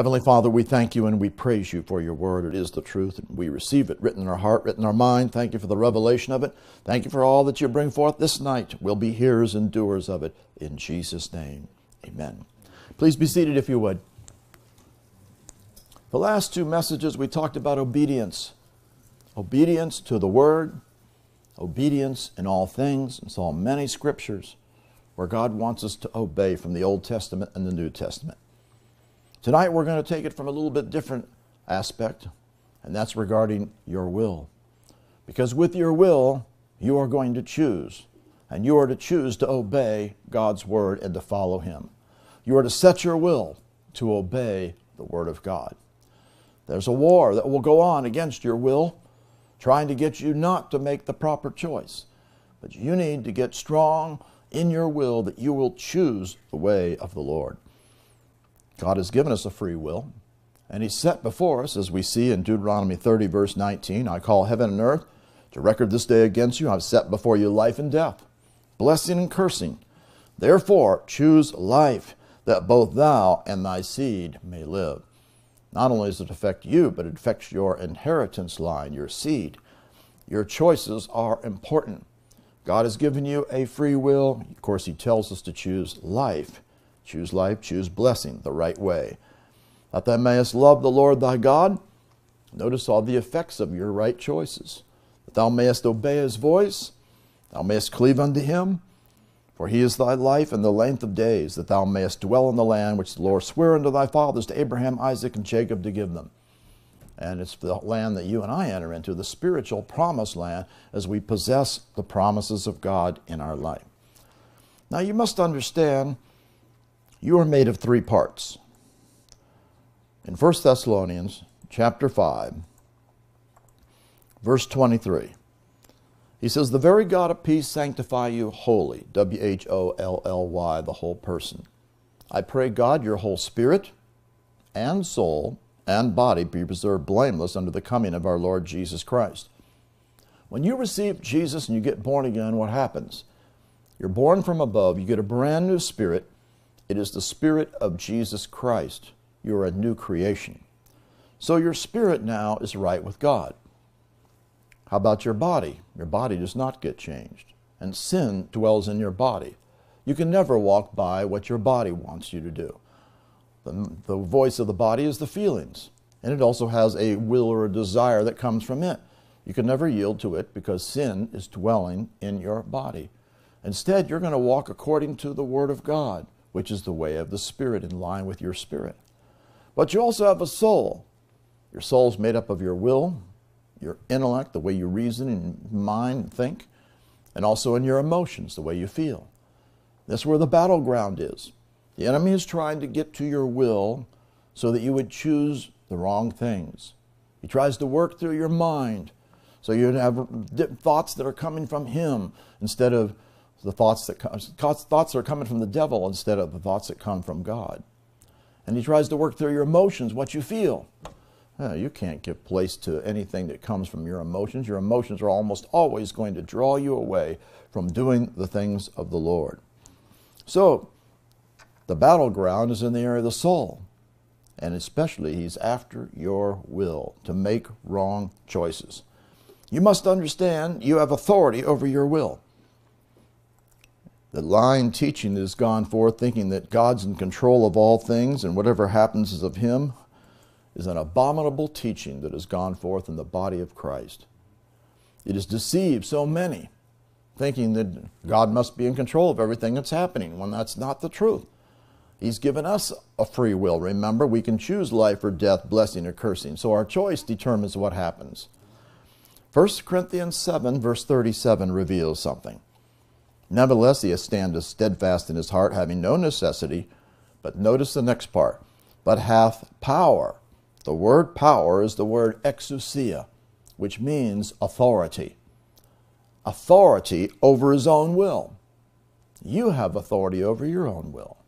Heavenly Father, we thank you and we praise you for your word. It is the truth, and we receive it written in our heart, written in our mind. Thank you for the revelation of it. Thank you for all that you bring forth this night. We'll be hearers and doers of it. In Jesus' name, amen. Please be seated if you would. The last two messages we talked about obedience obedience to the word, obedience in all things, and saw many scriptures where God wants us to obey from the Old Testament and the New Testament. Tonight we're going to take it from a little bit different aspect, and that's regarding your will. Because with your will, you are going to choose, and you are to choose to obey God's word and to follow Him. You are to set your will to obey the word of God. There's a war that will go on against your will, trying to get you not to make the proper choice. But you need to get strong in your will that you will choose the way of the Lord. God has given us a free will, and He's set before us, as we see in Deuteronomy 30, verse 19 I call heaven and earth to record this day against you. I've set before you life and death, blessing and cursing. Therefore, choose life, that both thou and thy seed may live. Not only does it affect you, but it affects your inheritance line, your seed. Your choices are important. God has given you a free will. Of course, He tells us to choose life. Choose life, choose blessing the right way. That thou mayest love the Lord thy God. Notice all the effects of your right choices. That thou mayest obey his voice, thou mayest cleave unto him, for he is thy life and the length of days, that thou mayest dwell in the land which the Lord sware unto thy fathers, to Abraham, Isaac, and Jacob, to give them. And it's the land that you and I enter into, the spiritual promised land, as we possess the promises of God in our life. Now, you must understand you are made of three parts. In 1 Thessalonians chapter 5, verse 23, he says, The very God of peace sanctify you wholly, W H O L L Y, the whole person. I pray God your whole spirit and soul and body be preserved blameless under the coming of our Lord Jesus Christ. When you receive Jesus and you get born again, what happens? You're born from above, you get a brand new spirit, it is the Spirit of Jesus Christ. You're a new creation. So your spirit now is right with God. How about your body? Your body does not get changed, and sin dwells in your body. You can never walk by what your body wants you to do. The, the voice of the body is the feelings, and it also has a will or a desire that comes from it. You can never yield to it because sin is dwelling in your body. Instead, you're going to walk according to the Word of God which is the way of the Spirit in line with your spirit. But you also have a soul. Your soul is made up of your will, your intellect, the way you reason and mind and think, and also in your emotions, the way you feel. That's where the battleground is. The enemy is trying to get to your will so that you would choose the wrong things. He tries to work through your mind so you'd have thoughts that are coming from him instead of the thoughts that come, thoughts are coming from the devil instead of the thoughts that come from God. And he tries to work through your emotions, what you feel. you can't give place to anything that comes from your emotions. Your emotions are almost always going to draw you away from doing the things of the Lord. So, the battleground is in the area of the soul. And especially, he's after your will to make wrong choices. You must understand you have authority over your will. The lying teaching that has gone forth, thinking that God's in control of all things and whatever happens is of Him, is an abominable teaching that has gone forth in the body of Christ. It has deceived so many, thinking that God must be in control of everything that's happening, when that's not the truth. He's given us a free will. Remember, we can choose life or death, blessing or cursing. So our choice determines what happens. 1 Corinthians 7, verse 37 reveals something. Nevertheless, he standeth steadfast in his heart, having no necessity. But notice the next part. But hath power. The word power is the word exousia, which means authority. Authority over his own will. You have authority over your own will.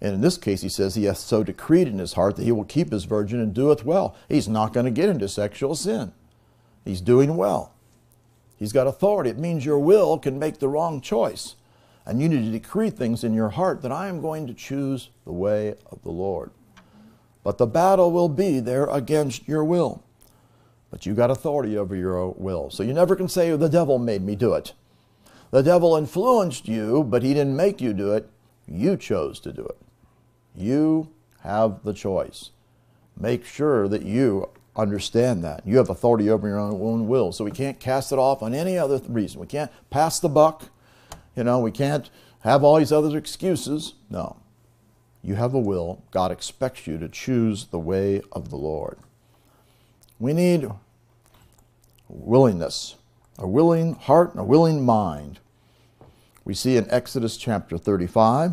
And in this case, he says he hath so decreed in his heart that he will keep his virgin and doeth well. He's not going to get into sexual sin. He's doing well. He's got authority. It means your will can make the wrong choice. And you need to decree things in your heart that I am going to choose the way of the Lord. But the battle will be there against your will. But you got authority over your will. So you never can say, the devil made me do it. The devil influenced you, but he didn't make you do it. You chose to do it. You have the choice. Make sure that you understand that. You have authority over your own will. So we can't cast it off on any other reason. We can't pass the buck. You know, we can't have all these other excuses. No. You have a will. God expects you to choose the way of the Lord. We need willingness, a willing heart and a willing mind. We see in Exodus chapter 35,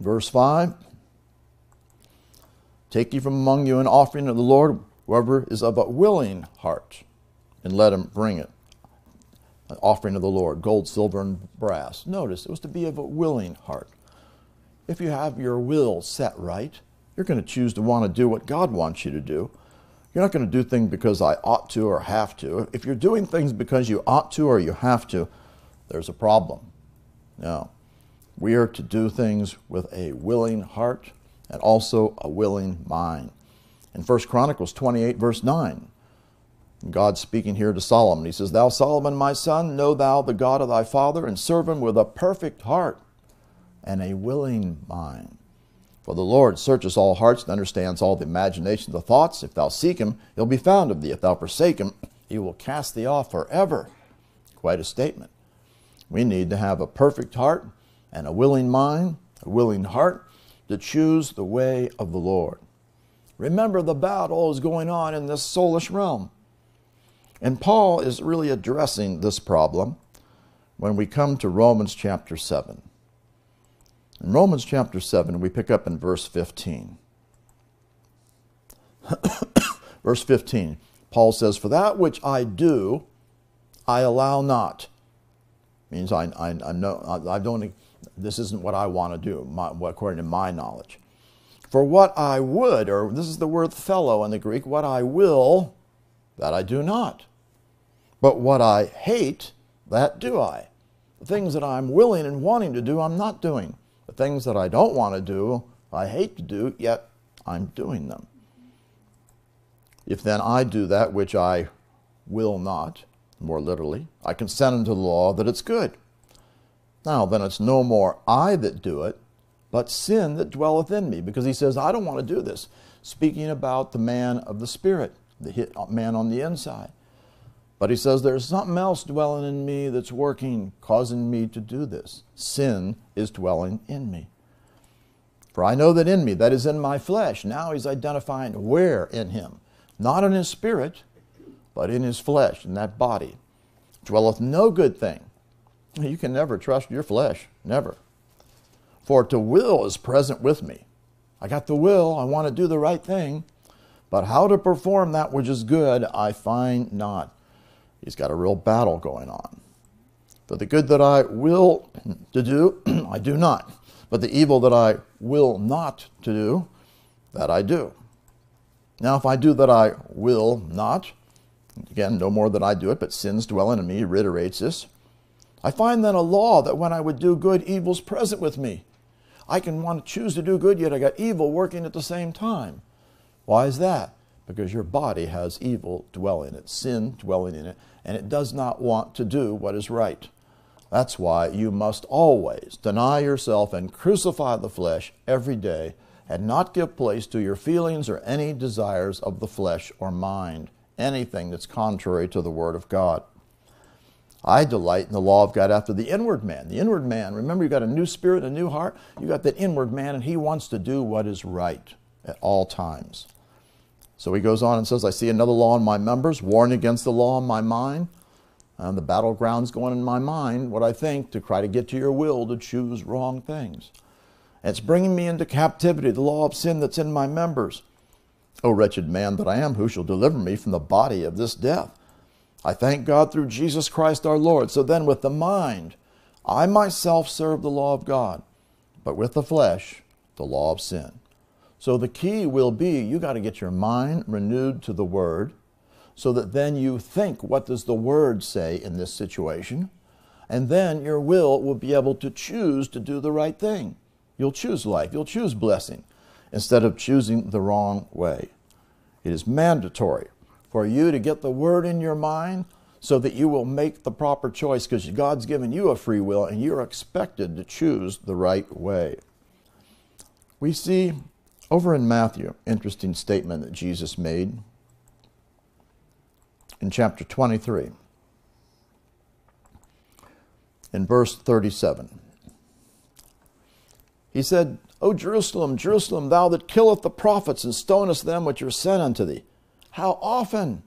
verse 5 Take ye from among you an offering of the Lord, whoever is of a willing heart, and let him bring it. An offering of the Lord, gold, silver, and brass. Notice it was to be of a willing heart. If you have your will set right, you're going to choose to want to do what God wants you to do. You're not going to do things because I ought to or have to. If you're doing things because you ought to or you have to, there's a problem. Now, we are to do things with a willing heart and also a willing mind. In 1 Chronicles 28, verse 9, God speaking here to Solomon, he says, Thou, Solomon, my son, know thou the God of thy father, and serve him with a perfect heart and a willing mind. For the Lord searches all hearts and understands all the imaginations the thoughts. If thou seek him, he'll be found of thee. If thou forsake him, he will cast thee off forever. Quite a statement. We need to have a perfect heart and a willing mind, a willing heart, to choose the way of the Lord. Remember, the battle is going on in this soulish realm. And Paul is really addressing this problem when we come to Romans chapter 7. In Romans chapter 7, we pick up in verse 15. verse 15, Paul says, For that which I do, I allow not. Means I, I, I, know, I don't this isn't what I want to do, my, according to my knowledge. For what I would, or this is the word thelo in the Greek, what I will, that I do not. But what I hate, that do I. The things that I'm willing and wanting to do, I'm not doing. The things that I don't want to do, I hate to do, yet I'm doing them. If then I do that which I will not, more literally, I consent unto the law that it's good. Now, then it's no more I that do it, but sin that dwelleth in me. Because he says, I don't want to do this. Speaking about the man of the Spirit, the uh, man on the inside. But he says, there's something else dwelling in me that's working, causing me to do this. Sin is dwelling in me. For I know that in me, that is in my flesh. Now he's identifying where in him. Not in his spirit, but in his flesh, in that body. Dwelleth no good thing. You can never trust your flesh, never. For to will is present with me. I got the will, I want to do the right thing, but how to perform that which is good, I find not. He's got a real battle going on. For the good that I will to do, I do not. But the evil that I will not to do, that I do. Now, if I do that I will not, again, no more than I do it, but sins dwelling in me, reiterates this. I find then a law that when I would do good, evil's present with me. I can want to choose to do good, yet I got evil working at the same time. Why is that? Because your body has evil dwelling in it, sin dwelling in it, and it does not want to do what is right. That's why you must always deny yourself and crucify the flesh every day and not give place to your feelings or any desires of the flesh or mind, anything that's contrary to the Word of God. I delight in the law of God after the inward man. The inward man, remember, you got a new spirit, a new heart. You got that inward man, and he wants to do what is right at all times. So he goes on and says, I see another law in my members, warring against the law in my mind. And the battleground's going in my mind, what I think, to try to get to your will to choose wrong things. It's bringing me into captivity, the law of sin that's in my members. O wretched man that I am, who shall deliver me from the body of this death? I thank God through Jesus Christ our Lord. So then, with the mind, I myself serve the law of God, but with the flesh, the law of sin. So the key will be you got to get your mind renewed to the Word so that then you think, what does the Word say in this situation? And then your will will be able to choose to do the right thing. You'll choose life. You'll choose blessing instead of choosing the wrong way. It is mandatory for you to get the word in your mind so that you will make the proper choice because God's given you a free will and you're expected to choose the right way. We see over in Matthew, interesting statement that Jesus made in chapter 23, in verse 37. He said, O Jerusalem, Jerusalem, thou that killest the prophets and stonest them which are sent unto thee, how often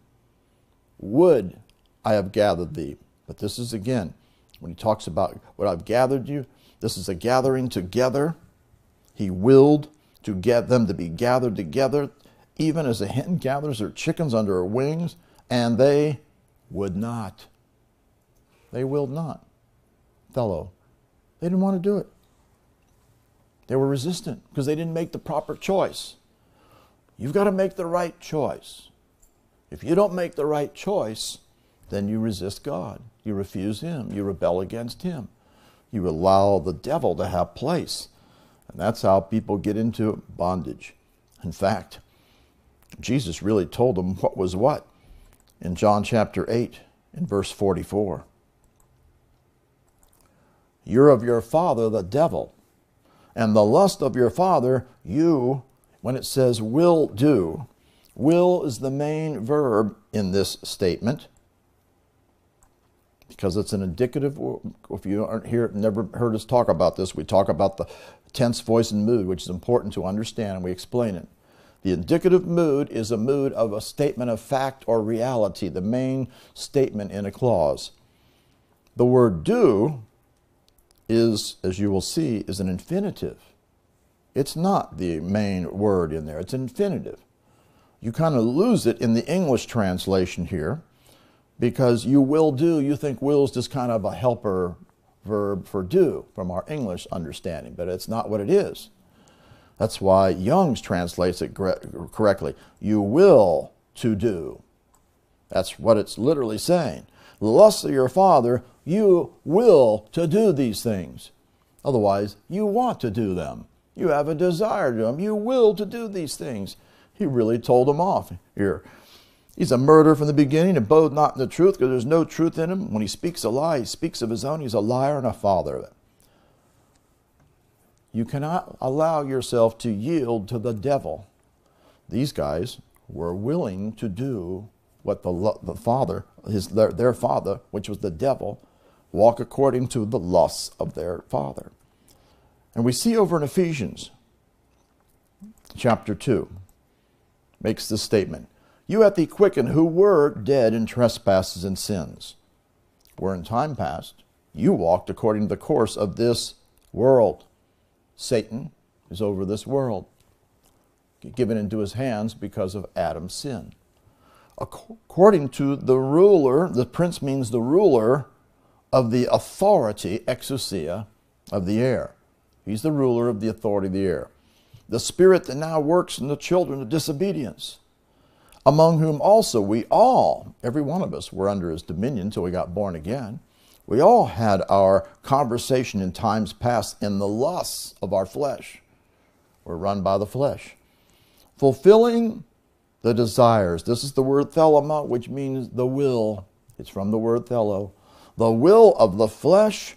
would I have gathered thee? But this is again, when he talks about what I've gathered you, this is a gathering together. He willed to get them to be gathered together, even as a hen gathers her chickens under her wings, and they would not. They willed not. Thelo, they didn't want to do it. They were resistant because they didn't make the proper choice. You've got to make the right choice. If you don't make the right choice, then you resist God. You refuse Him. You rebel against Him. You allow the devil to have place. And that's how people get into bondage. In fact, Jesus really told them what was what in John chapter 8, in verse 44. You're of your father, the devil, and the lust of your father, you, when it says will do, will is the main verb in this statement because it's an indicative. If you aren't here, never heard us talk about this, we talk about the tense, voice, and mood, which is important to understand, and we explain it. The indicative mood is a mood of a statement of fact or reality, the main statement in a clause. The word do is, as you will see, is an infinitive. It's not the main word in there, it's an infinitive. You kind of lose it in the English translation here because you will do, you think will is just kind of a helper verb for do from our English understanding, but it's not what it is. That's why Young's translates it correctly. You will to do. That's what it's literally saying. The lust of your father you will to do these things. Otherwise, you want to do them. You have a desire to do them. You will to do these things. He really told them off here. He's a murderer from the beginning, and both not in the truth, because there's no truth in him. When he speaks a lie, he speaks of his own. He's a liar and a father of it. You cannot allow yourself to yield to the devil. These guys were willing to do what the, the father, his, their, their father, which was the devil, walk according to the lusts of their father. And we see over in Ephesians chapter 2 makes this statement You hath he quickened who were dead in trespasses and sins, where in time past you walked according to the course of this world. Satan is over this world, given into his hands because of Adam's sin. According to the ruler, the prince means the ruler of the authority, exousia, of the air. He's the ruler of the authority of the air. The spirit that now works in the children of disobedience, among whom also we all, every one of us, were under his dominion till we got born again. We all had our conversation in times past in the lusts of our flesh. We're run by the flesh. Fulfilling the desires. This is the word thelema, which means the will. It's from the word thelo the will of the flesh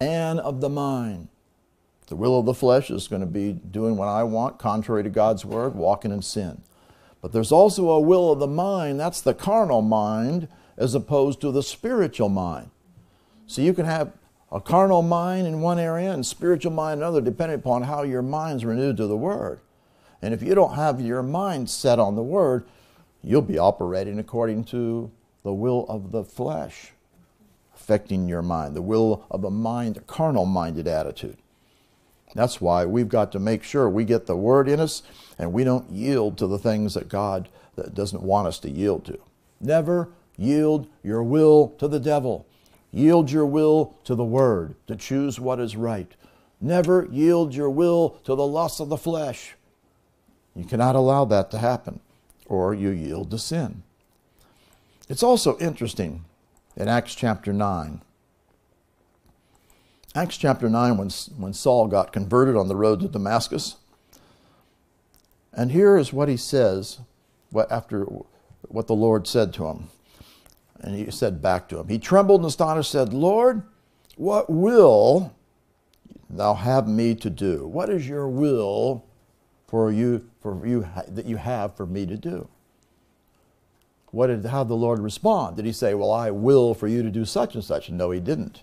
and of the mind. The will of the flesh is going to be doing what I want, contrary to God's word, walking in sin. But there's also a will of the mind, that's the carnal mind, as opposed to the spiritual mind. So you can have a carnal mind in one area and spiritual mind in another, depending upon how your mind's renewed to the Word. And if you don't have your mind set on the Word, you'll be operating according to the will of the flesh affecting your mind, the will of a mind, a carnal minded attitude. That's why we've got to make sure we get the word in us and we don't yield to the things that God doesn't want us to yield to. Never yield your will to the devil. Yield your will to the word to choose what is right. Never yield your will to the lust of the flesh. You cannot allow that to happen, or you yield to sin. It's also interesting in Acts chapter 9. Acts chapter 9, when, when Saul got converted on the road to Damascus. And here is what he says what, after what the Lord said to him. And he said back to him, He trembled and astonished, said, Lord, what will thou have me to do? What is your will for you, for you that you have for me to do? What did how did the Lord respond? Did he say, Well, I will for you to do such and such? No, he didn't.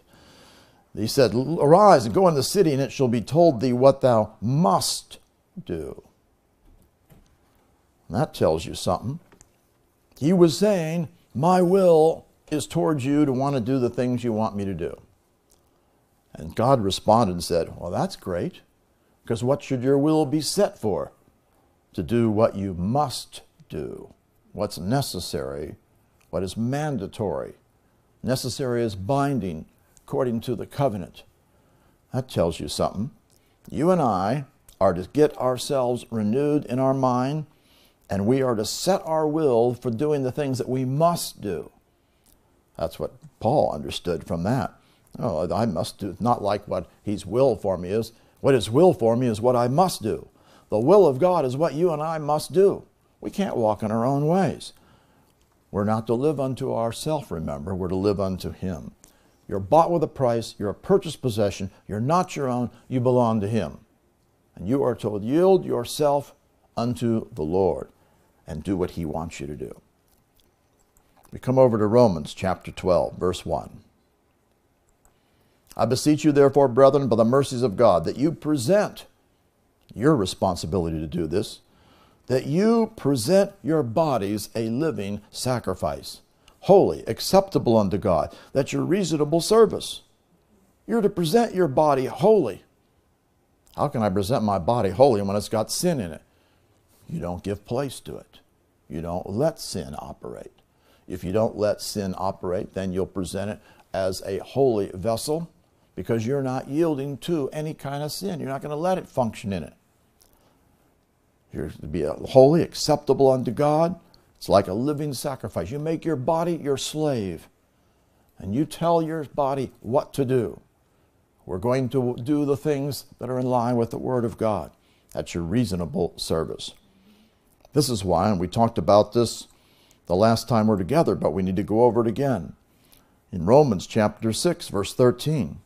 He said, Arise and go in the city, and it shall be told thee what thou must do. And that tells you something. He was saying, My will is towards you to want to do the things you want me to do. And God responded and said, Well, that's great, because what should your will be set for? To do what you must do, what's necessary, what is mandatory. Necessary is binding according to the covenant. That tells you something. You and I are to get ourselves renewed in our mind, and we are to set our will for doing the things that we must do. That's what Paul understood from that. Oh, I must do, not like what his will for me is. What his will for me is what I must do. The will of God is what you and I must do. We can't walk in our own ways. We're not to live unto ourselves, remember, we're to live unto him. You're bought with a price, you're a purchased possession, you're not your own, you belong to him. And you are told, yield yourself unto the Lord and do what he wants you to do. We come over to Romans chapter 12, verse 1. I beseech you, therefore, brethren, by the mercies of God, that you present your responsibility to do this, that you present your bodies a living sacrifice, holy, acceptable unto God. That's your reasonable service. You're to present your body holy. How can I present my body holy when it's got sin in it? You don't give place to it. You don't let sin operate. If you don't let sin operate, then you'll present it as a holy vessel because you're not yielding to any kind of sin. You're not going to let it function in it. You're to be holy, acceptable unto God. It's like a living sacrifice. You make your body your slave, and you tell your body what to do. We're going to do the things that are in line with the Word of God. That's your reasonable service. This is why, and we talked about this the last time we're together, but we need to go over it again. In Romans chapter 6, verse 13.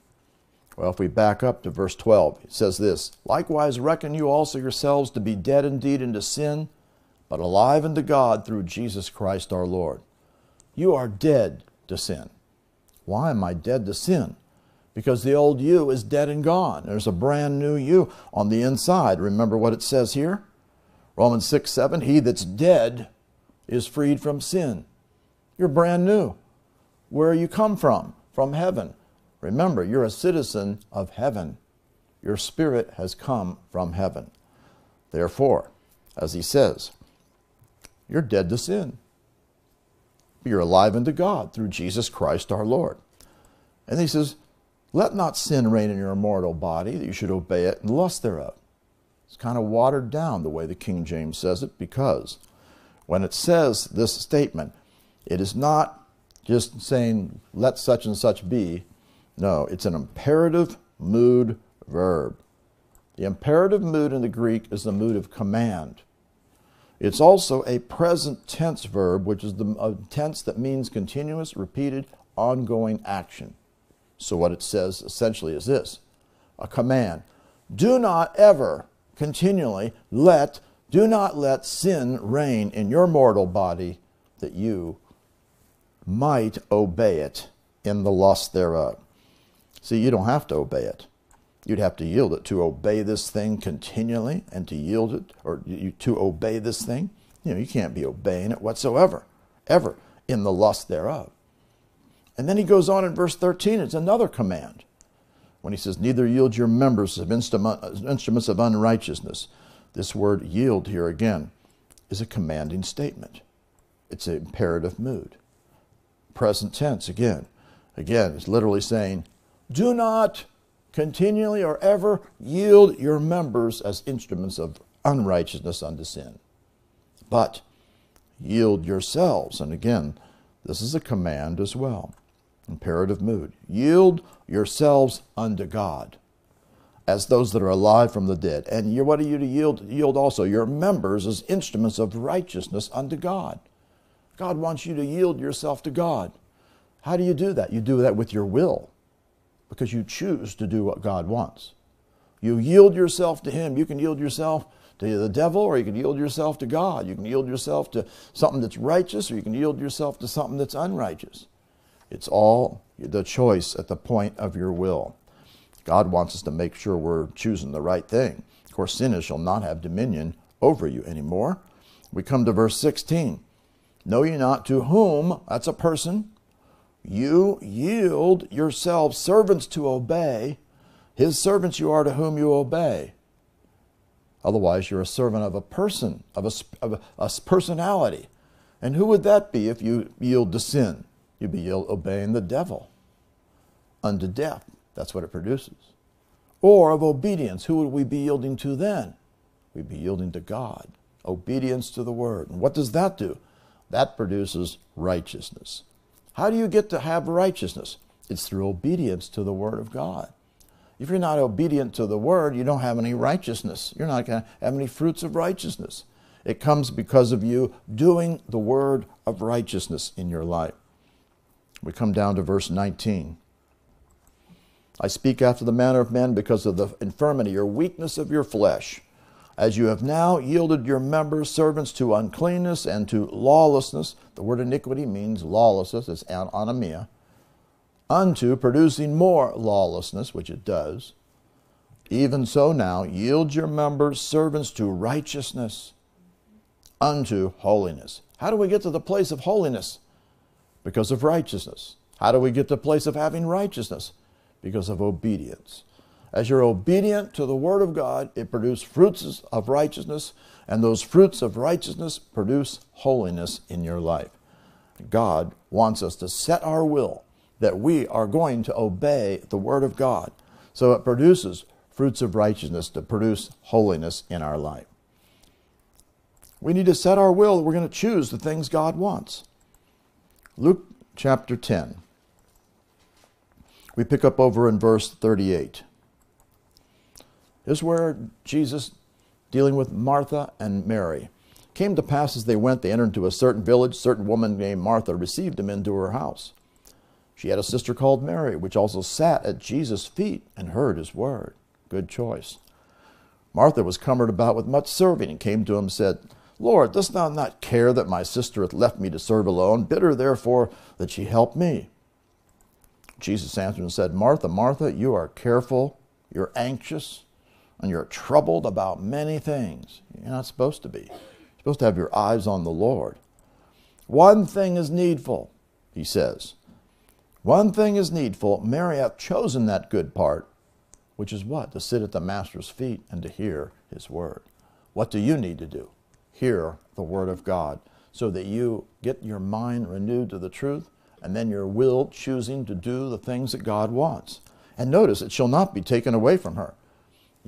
Well, if we back up to verse 12, it says this Likewise, reckon you also yourselves to be dead indeed unto sin, but alive unto God through Jesus Christ our Lord. You are dead to sin. Why am I dead to sin? Because the old you is dead and gone. There's a brand new you on the inside. Remember what it says here? Romans 6 7 He that's dead is freed from sin. You're brand new. Where you come from? From heaven. Remember, you're a citizen of heaven. Your spirit has come from heaven. Therefore, as he says, you're dead to sin. But You're alive unto God through Jesus Christ our Lord. And he says, Let not sin reign in your mortal body, that you should obey it and lust thereof. It's kind of watered down the way the King James says it because when it says this statement, it is not just saying, let such and such be, no, it's an imperative mood verb. The imperative mood in the Greek is the mood of command. It's also a present tense verb, which is the uh, tense that means continuous, repeated, ongoing action. So, what it says essentially is this a command. Do not ever continually let, do not let sin reign in your mortal body that you might obey it in the lust thereof. See, you don't have to obey it. You'd have to yield it to obey this thing continually and to yield it or you, to obey this thing. You know, you can't be obeying it whatsoever, ever, in the lust thereof. And then he goes on in verse 13, it's another command when he says, Neither yield your members of instruments of unrighteousness. This word yield here again is a commanding statement, it's an imperative mood. Present tense again. Again, it's literally saying, do not continually or ever yield your members as instruments of unrighteousness unto sin, but yield yourselves. And again, this is a command as well. imperative mood. Yield yourselves unto God as those that are alive from the dead. And you, what are you to yield? Yield also your members as instruments of righteousness unto God. God wants you to yield yourself to God. How do you do that? You do that with your will because you choose to do what God wants. You yield yourself to Him. You can yield yourself to the devil or you can yield yourself to God. You can yield yourself to something that's righteous or you can yield yourself to something that's unrighteous. It's all the choice at the point of your will. God wants us to make sure we're choosing the right thing. Of course, sin shall not have dominion over you anymore. We come to verse 16. Know ye not to whom, that's a person, you yield yourselves servants to obey. His servants you are to whom you obey. Otherwise, you're a servant of a person, of a, of a, personality. And who would that be if you yield to sin? You'd be obeying the devil unto death. That's what it produces. Or of obedience. Who would we be yielding to then? We'd be yielding to God. Obedience to the word. And what does that do? That produces righteousness. How do you get to have righteousness? It's through obedience to the word of God. If you're not obedient to the word, you don't have any righteousness. You're not going to have any fruits of righteousness. It comes because of you doing the word of righteousness in your life. We come down to verse 19. I speak after the manner of men because of the infirmity or weakness of your flesh. As you have now yielded your members servants to uncleanness and to lawlessness, the word iniquity means lawlessness, it's anomia unto producing more lawlessness, which it does. Even so now, yield your members servants to righteousness, unto holiness. How do we get to the place of holiness? Because of righteousness. How do we get to the place of having righteousness? Because of obedience. As you're obedient to the Word of God, it produces fruits of righteousness, and those fruits of righteousness produce holiness in your life. God wants us to set our will that we are going to obey the Word of God. So it produces fruits of righteousness to produce holiness in our life. We need to set our will that we're going to choose the things God wants. Luke chapter 10. We pick up over in verse 38. This is where Jesus, dealing with Martha and Mary, came to pass as they went, they entered into a certain village. Certain woman named Martha received him into her house. She had a sister called Mary, which also sat at Jesus' feet and heard his word. Good choice. Martha was cumbered about with much serving and came to him and said, Lord, dost thou not care that my sister hath left me to serve alone? Bid her therefore that she help me. Jesus answered and said, Martha, Martha, you are careful, you're anxious, and you're troubled about many things. You're not supposed to be. You're supposed to have your eyes on the Lord. One thing is needful, he says. One thing is needful. Mary hath chosen that good part, which is what? To sit at the Master's feet and to hear his word. What do you need to do? Hear the word of God so that you get your mind renewed to the truth and then your will choosing to do the things that God wants. And notice, it shall not be taken away from her.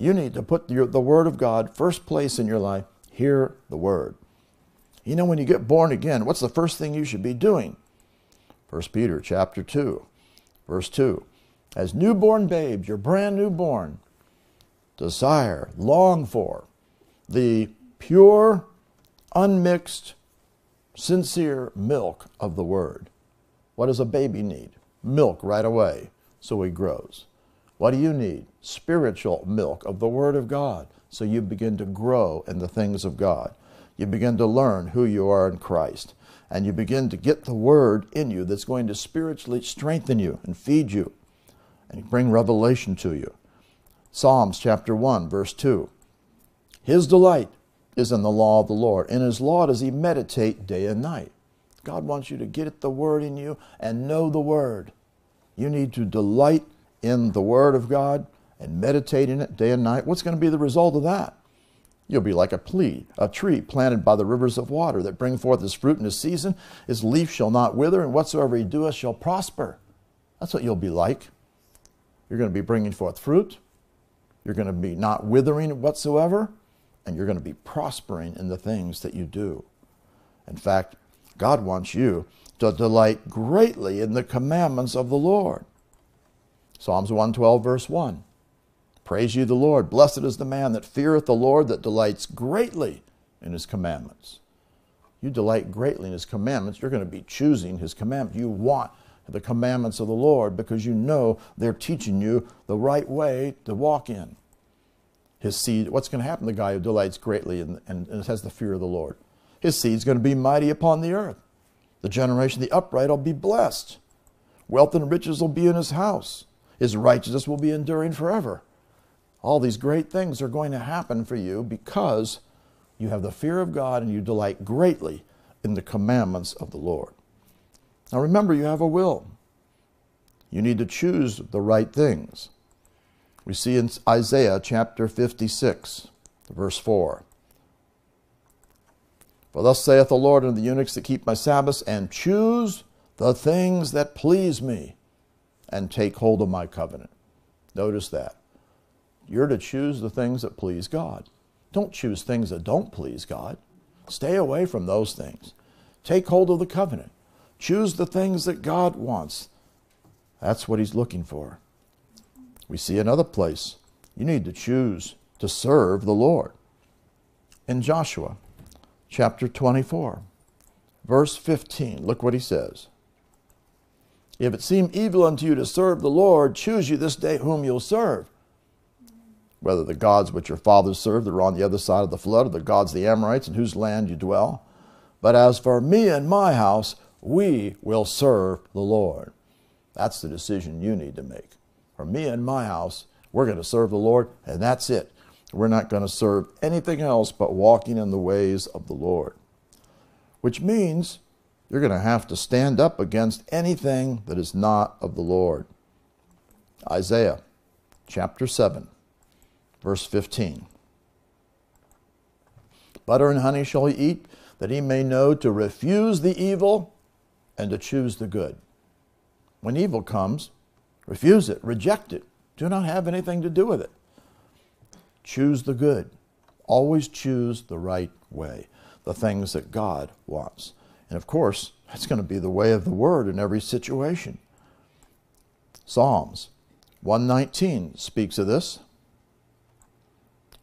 You need to put your, the word of God first place in your life. Hear the word. You know, when you get born again, what's the first thing you should be doing? 1 Peter chapter 2, verse 2. As newborn babes, you're brand new born, desire, long for the pure, unmixed, sincere milk of the Word. What does a baby need? Milk right away, so he grows. What do you need? Spiritual milk of the Word of God, so you begin to grow in the things of God. You begin to learn who you are in Christ and you begin to get the word in you that's going to spiritually strengthen you and feed you and bring revelation to you. Psalms chapter 1, verse 2. His delight is in the law of the Lord. In his law does he meditate day and night. God wants you to get the word in you and know the word. You need to delight in the word of God and meditate in it day and night. What's going to be the result of that? You'll be like a plea, a tree planted by the rivers of water that bring forth his fruit in his season. His leaf shall not wither, and whatsoever he doeth shall prosper. That's what you'll be like. You're going to be bringing forth fruit. You're going to be not withering whatsoever, and you're going to be prospering in the things that you do. In fact, God wants you to delight greatly in the commandments of the Lord. Psalms 112, verse 1. Praise you, the Lord. Blessed is the man that feareth the Lord, that delights greatly in his commandments. You delight greatly in his commandments, you're going to be choosing his commandments. You want the commandments of the Lord because you know they're teaching you the right way to walk in. His seed, what's going to happen to the guy who delights greatly and, and, and has the fear of the Lord? His seed's going to be mighty upon the earth. The generation of the upright will be blessed. Wealth and riches will be in his house. His righteousness will be enduring forever. All these great things are going to happen for you because you have the fear of God and you delight greatly in the commandments of the Lord. Now remember, you have a will. You need to choose the right things. We see in Isaiah chapter 56, verse 4. For thus saith the Lord unto the eunuchs that keep my Sabbaths, and choose the things that please me, and take hold of my covenant. Notice that. You're to choose the things that please God. Don't choose things that don't please God. Stay away from those things. Take hold of the covenant. Choose the things that God wants. That's what He's looking for. We see another place. You need to choose to serve the Lord. In Joshua chapter 24, verse 15, look what he says. If it seem evil unto you to serve the Lord, choose you this day whom you'll serve. Whether the gods which your fathers served that are on the other side of the flood, or the gods of the Amorites in whose land you dwell. But as for me and my house, we will serve the Lord. That's the decision you need to make. For me and my house, we're going to serve the Lord, and that's it. We're not going to serve anything else but walking in the ways of the Lord. Which means you're going to have to stand up against anything that is not of the Lord. Isaiah chapter 7, verse 15. Butter and honey shall he eat, that he may know to refuse the evil and to choose the good. When evil comes, refuse it, reject it. Do not have anything to do with it. Choose the good. Always choose the right way, the things that God wants. And of course, that's going to be the way of the Word in every situation. Psalms 119 speaks of this.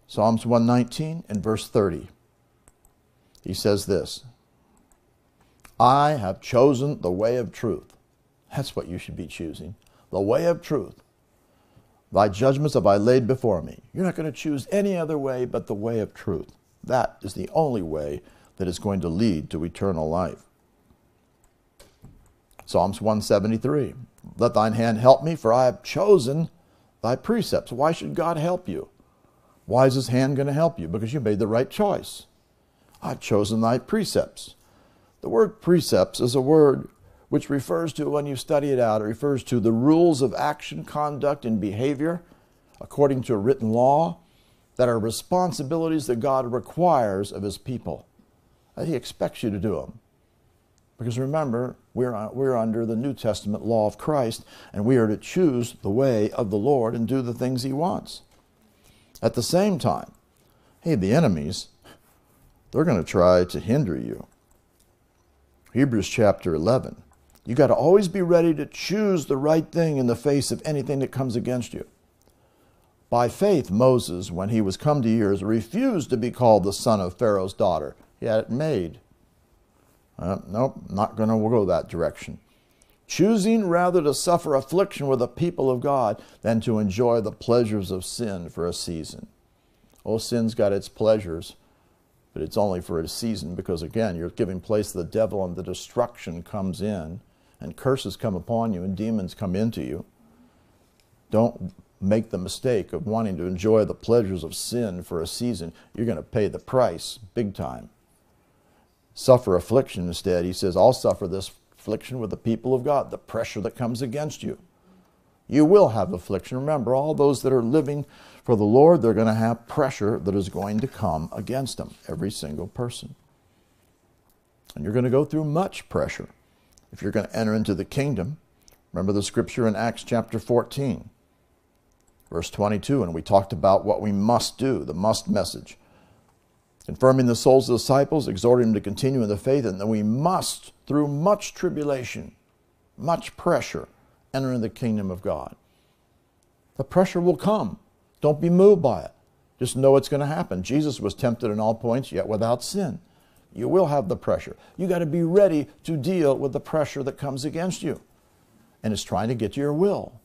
Psalms 119 and verse 30. He says this I have chosen the way of truth. That's what you should be choosing the way of truth. Thy judgments have I laid before me. You're not going to choose any other way but the way of truth. That is the only way that is going to lead to eternal life. Psalms 173 Let thine hand help me, for I have chosen thy precepts. Why should God help you? Why is his hand going to help you? Because you made the right choice. I've chosen thy precepts. The word precepts is a word which refers to, when you study it out, it refers to the rules of action, conduct, and behavior according to a written law that are responsibilities that God requires of his people. He expects you to do them. Because remember, we're, uh, we're under the New Testament law of Christ, and we are to choose the way of the Lord and do the things he wants. At the same time, hey, the enemies, they're going to try to hinder you. Hebrews chapter 11. You got to always be ready to choose the right thing in the face of anything that comes against you. By faith, Moses, when he was come to years, refused to be called the son of Pharaoh's daughter. He had it made. Uh, nope, not going to go that direction. Choosing rather to suffer affliction with the people of God than to enjoy the pleasures of sin for a season. Oh, sin's got its pleasures, but it's only for a season because, again, you're giving place to the devil and the destruction comes in and curses come upon you and demons come into you. Don't make the mistake of wanting to enjoy the pleasures of sin for a season. You're going to pay the price big time. Suffer affliction instead. He says, I'll suffer this affliction with the people of God, the pressure that comes against you. You will have affliction. Remember, all those that are living for the Lord, they're going to have pressure that is going to come against them, every single person. And you're going to go through much pressure if you're going to enter into the kingdom. Remember the scripture in Acts chapter 14, verse 22, and we talked about what we must do, the must message. Confirming the souls of the disciples, exhorting them to continue in the faith, and that we must, through much tribulation, much pressure, enter into the kingdom of God. The pressure will come. Don't be moved by it. Just know it's going to happen. Jesus was tempted in all points, yet without sin. You will have the pressure. You got to be ready to deal with the pressure that comes against you. And it's trying to get to your will,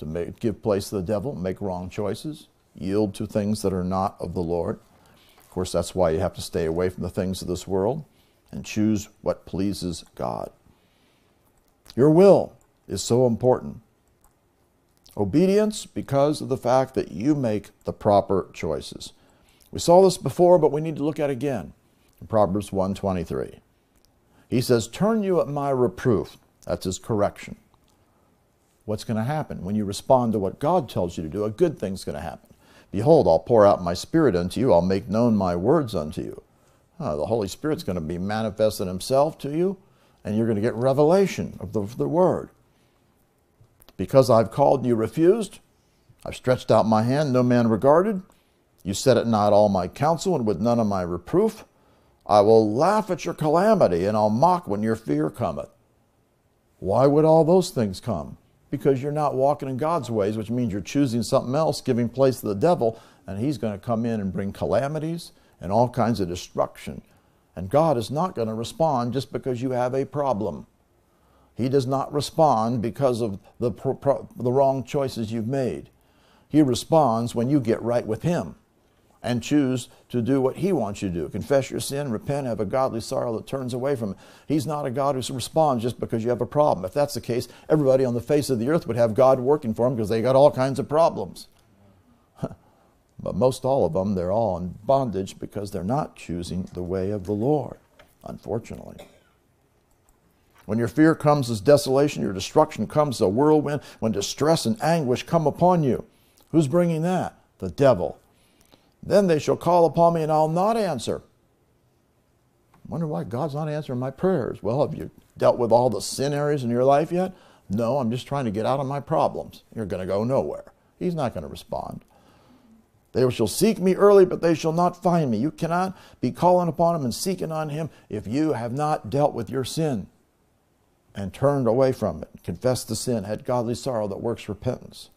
to make, give place to the devil, make wrong choices, yield to things that are not of the Lord. Of course, that's why you have to stay away from the things of this world and choose what pleases God. Your will is so important. Obedience because of the fact that you make the proper choices. We saw this before, but we need to look at it again. In Proverbs 123. He says, Turn you at my reproof. That's his correction. What's going to happen? When you respond to what God tells you to do, a good thing's going to happen. Behold, I'll pour out my spirit unto you, I'll make known my words unto you. Oh, the Holy Spirit's going to be manifesting himself to you, and you're going to get revelation of the, the word. Because I've called and you refused, I've stretched out my hand, no man regarded. You set at not all my counsel, and with none of my reproof. I will laugh at your calamity, and I'll mock when your fear cometh. Why would all those things come? Because you're not walking in God's ways, which means you're choosing something else, giving place to the devil, and he's going to come in and bring calamities and all kinds of destruction. And God is not going to respond just because you have a problem. He does not respond because of the, the wrong choices you've made. He responds when you get right with Him and choose to do what He wants you to do. Confess your sin, repent, have a godly sorrow that turns away from it. He's not a God who responds just because you have a problem. If that's the case, everybody on the face of the earth would have God working for them because they got all kinds of problems. but most all of them, they're all in bondage because they're not choosing the way of the Lord, unfortunately. When your fear comes as desolation, your destruction comes as a whirlwind, when distress and anguish come upon you. Who's bringing that? The devil. Then they shall call upon me, and I'll not answer. Wonder why God's not answering my prayers. Well, have you dealt with all the sin areas in your life yet? No, I'm just trying to get out of my problems. You're going to go nowhere. He's not going to respond. They shall seek me early, but they shall not find me. You cannot be calling upon him and seeking on him if you have not dealt with your sin and turned away from it, confessed the sin, had godly sorrow that works repentance.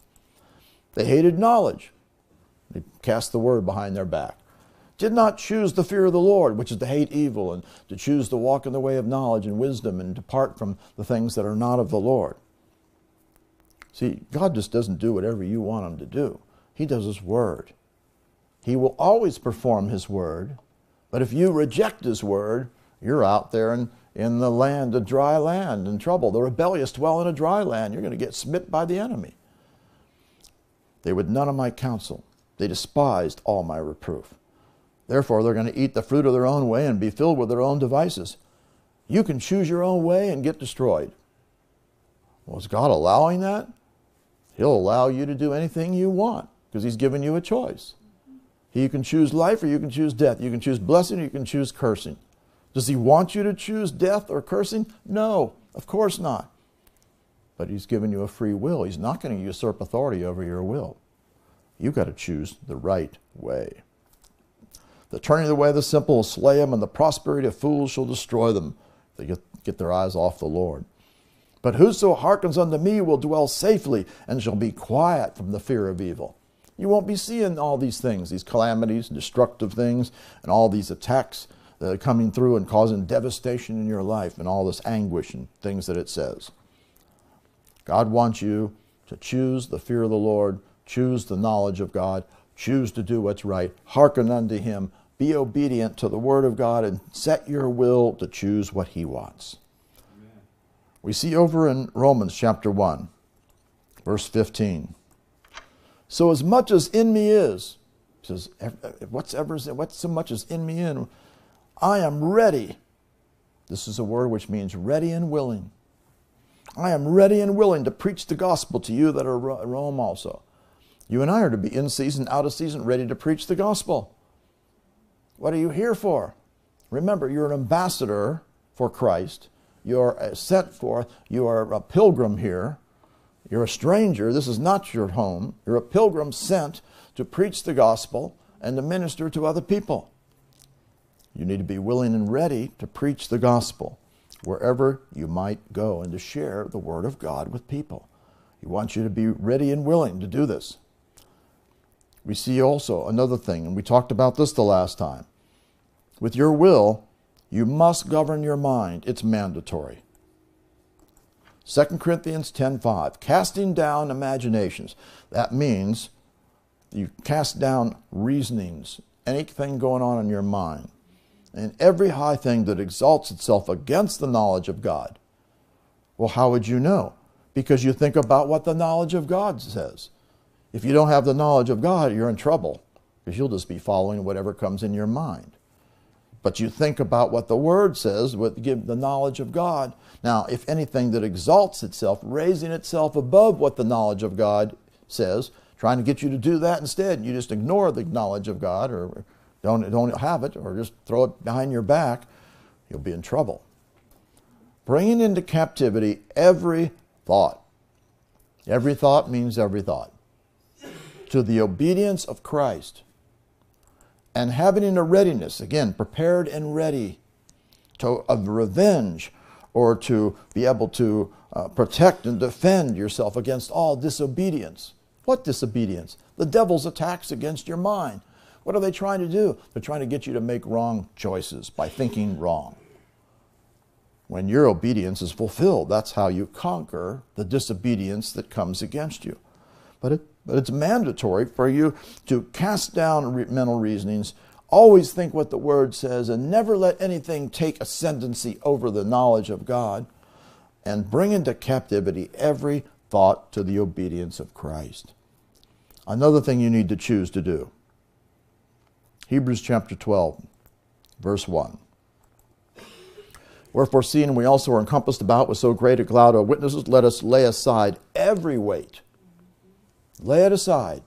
They hated knowledge. They cast the word behind their back. Did not choose the fear of the Lord, which is to hate evil, and to choose to walk in the way of knowledge and wisdom and depart from the things that are not of the Lord. See, God just doesn't do whatever you want Him to do, He does His word. He will always perform His word, but if you reject His word, you're out there and in the land, a dry land, in trouble. The rebellious dwell in a dry land. You're going to get smit by the enemy. They would none of my counsel. They despised all my reproof. Therefore, they're going to eat the fruit of their own way and be filled with their own devices. You can choose your own way and get destroyed. Well, God allowing that? He'll allow you to do anything you want because He's given you a choice. You can choose life or you can choose death. You can choose blessing or you can choose cursing. Does he want you to choose death or cursing? No, of course not. But he's given you a free will. He's not going to usurp authority over your will. You've got to choose the right way. The turning of the way of the simple will slay them, and the prosperity of fools shall destroy them. They get, get their eyes off the Lord. But whoso hearkens unto me will dwell safely and shall be quiet from the fear of evil. You won't be seeing all these things, these calamities, destructive things, and all these attacks that are coming through and causing devastation in your life and all this anguish and things that it says. God wants you to choose the fear of the Lord, choose the knowledge of God, choose to do what's right, hearken unto Him, be obedient to the Word of God, and set your will to choose what He wants. Amen. We see over in Romans chapter 1, verse 15. So as much as in me is, says, what's ever, what's so much as in me in, I am ready. This is a word which means ready and willing. I am ready and willing to preach the gospel to you that are Rome also. You and I are to be in season, out of season, ready to preach the gospel. What are you here for? Remember, you're an ambassador for Christ. You're uh, sent forth. You are a pilgrim here. You're a stranger. This is not your home. You're a pilgrim sent to preach the gospel and to minister to other people. You need to be willing and ready to preach the gospel wherever you might go and to share the word of God with people. He wants you to be ready and willing to do this. We see also another thing, and we talked about this the last time. With your will, you must govern your mind. It's mandatory. 2 Corinthians 10:5 casting down imaginations that means you cast down reasonings anything going on in your mind and every high thing that exalts itself against the knowledge of God. Well, how would you know? Because you think about what the knowledge of God says. If you don't have the knowledge of God, you're in trouble because you'll just be following whatever comes in your mind. But you think about what the Word says, with give the knowledge of God. Now, if anything that exalts itself, raising itself above what the knowledge of God says, trying to get you to do that instead, you just ignore the knowledge of God or don't, don't have it or just throw it behind your back, you'll be in trouble. Bringing into captivity every thought. Every thought means every thought. To the obedience of Christ. And having in a readiness, again, prepared and ready to, of revenge or to be able to uh, protect and defend yourself against all disobedience. What disobedience? The devil's attacks against your mind. What are they trying to do? They're trying to get you to make wrong choices by thinking wrong. When your obedience is fulfilled, that's how you conquer the disobedience that comes against you. But, it, but it's mandatory for you to cast down re- mental reasonings, always think what the Word says, and never let anything take ascendancy over the knowledge of God, and bring into captivity every thought to the obedience of Christ. Another thing you need to choose to do Hebrews chapter 12, verse 1. Wherefore, seeing we also are encompassed about with so great a cloud of witnesses, let us lay aside every weight. Lay it aside.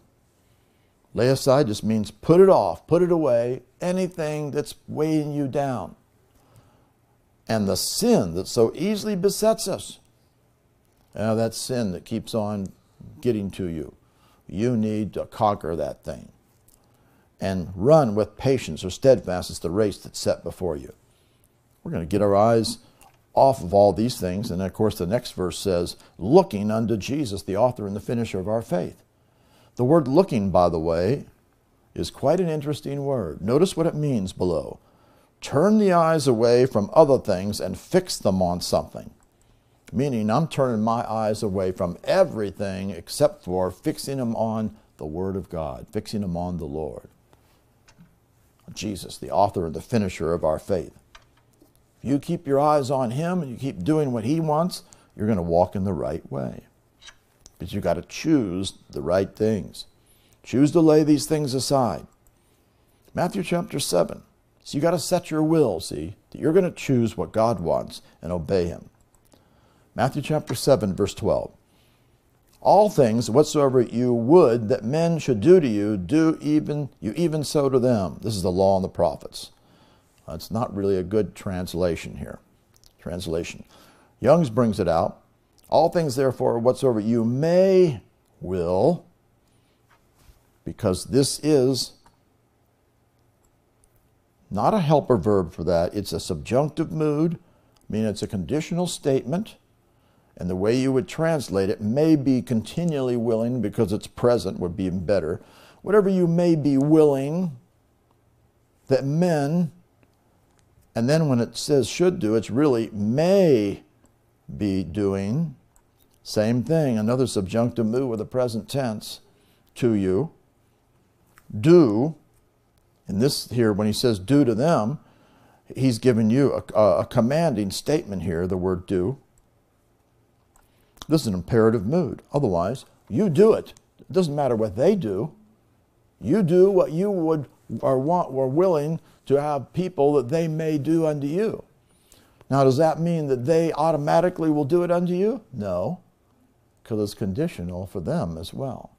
Lay aside just means put it off, put it away, anything that's weighing you down. And the sin that so easily besets us. Now, that sin that keeps on getting to you. You need to conquer that thing and run with patience or steadfastness the race that's set before you. We're going to get our eyes off of all these things. And of course, the next verse says, looking unto Jesus, the author and the finisher of our faith. The word looking, by the way, is quite an interesting word. Notice what it means below. Turn the eyes away from other things and fix them on something. Meaning, I'm turning my eyes away from everything except for fixing them on the Word of God, fixing them on the Lord. Jesus, the author and the finisher of our faith. If you keep your eyes on Him and you keep doing what He wants, you're going to walk in the right way. But you've got to choose the right things. Choose to lay these things aside. Matthew chapter 7. So you got to set your will, see, that you're going to choose what God wants and obey Him. Matthew chapter 7, verse 12. All things whatsoever you would that men should do to you, do even you even so to them. This is the law and the prophets. Uh, it's not really a good translation here. Translation. Young's brings it out. All things, therefore, whatsoever you may will, because this is not a helper verb for that. It's a subjunctive mood, meaning it's a conditional statement and the way you would translate it may be continually willing because it's present would be better. Whatever you may be willing that men, and then when it says should do, it's really may be doing. Same thing, another subjunctive mood with the present tense to you. Do, and this here, when he says do to them, he's giving you a, a commanding statement here, the word do this is an imperative mood. Otherwise, you do it. It doesn't matter what they do. You do what you would or want or willing to have people that they may do unto you. Now, does that mean that they automatically will do it unto you? No, because it's conditional for them as well.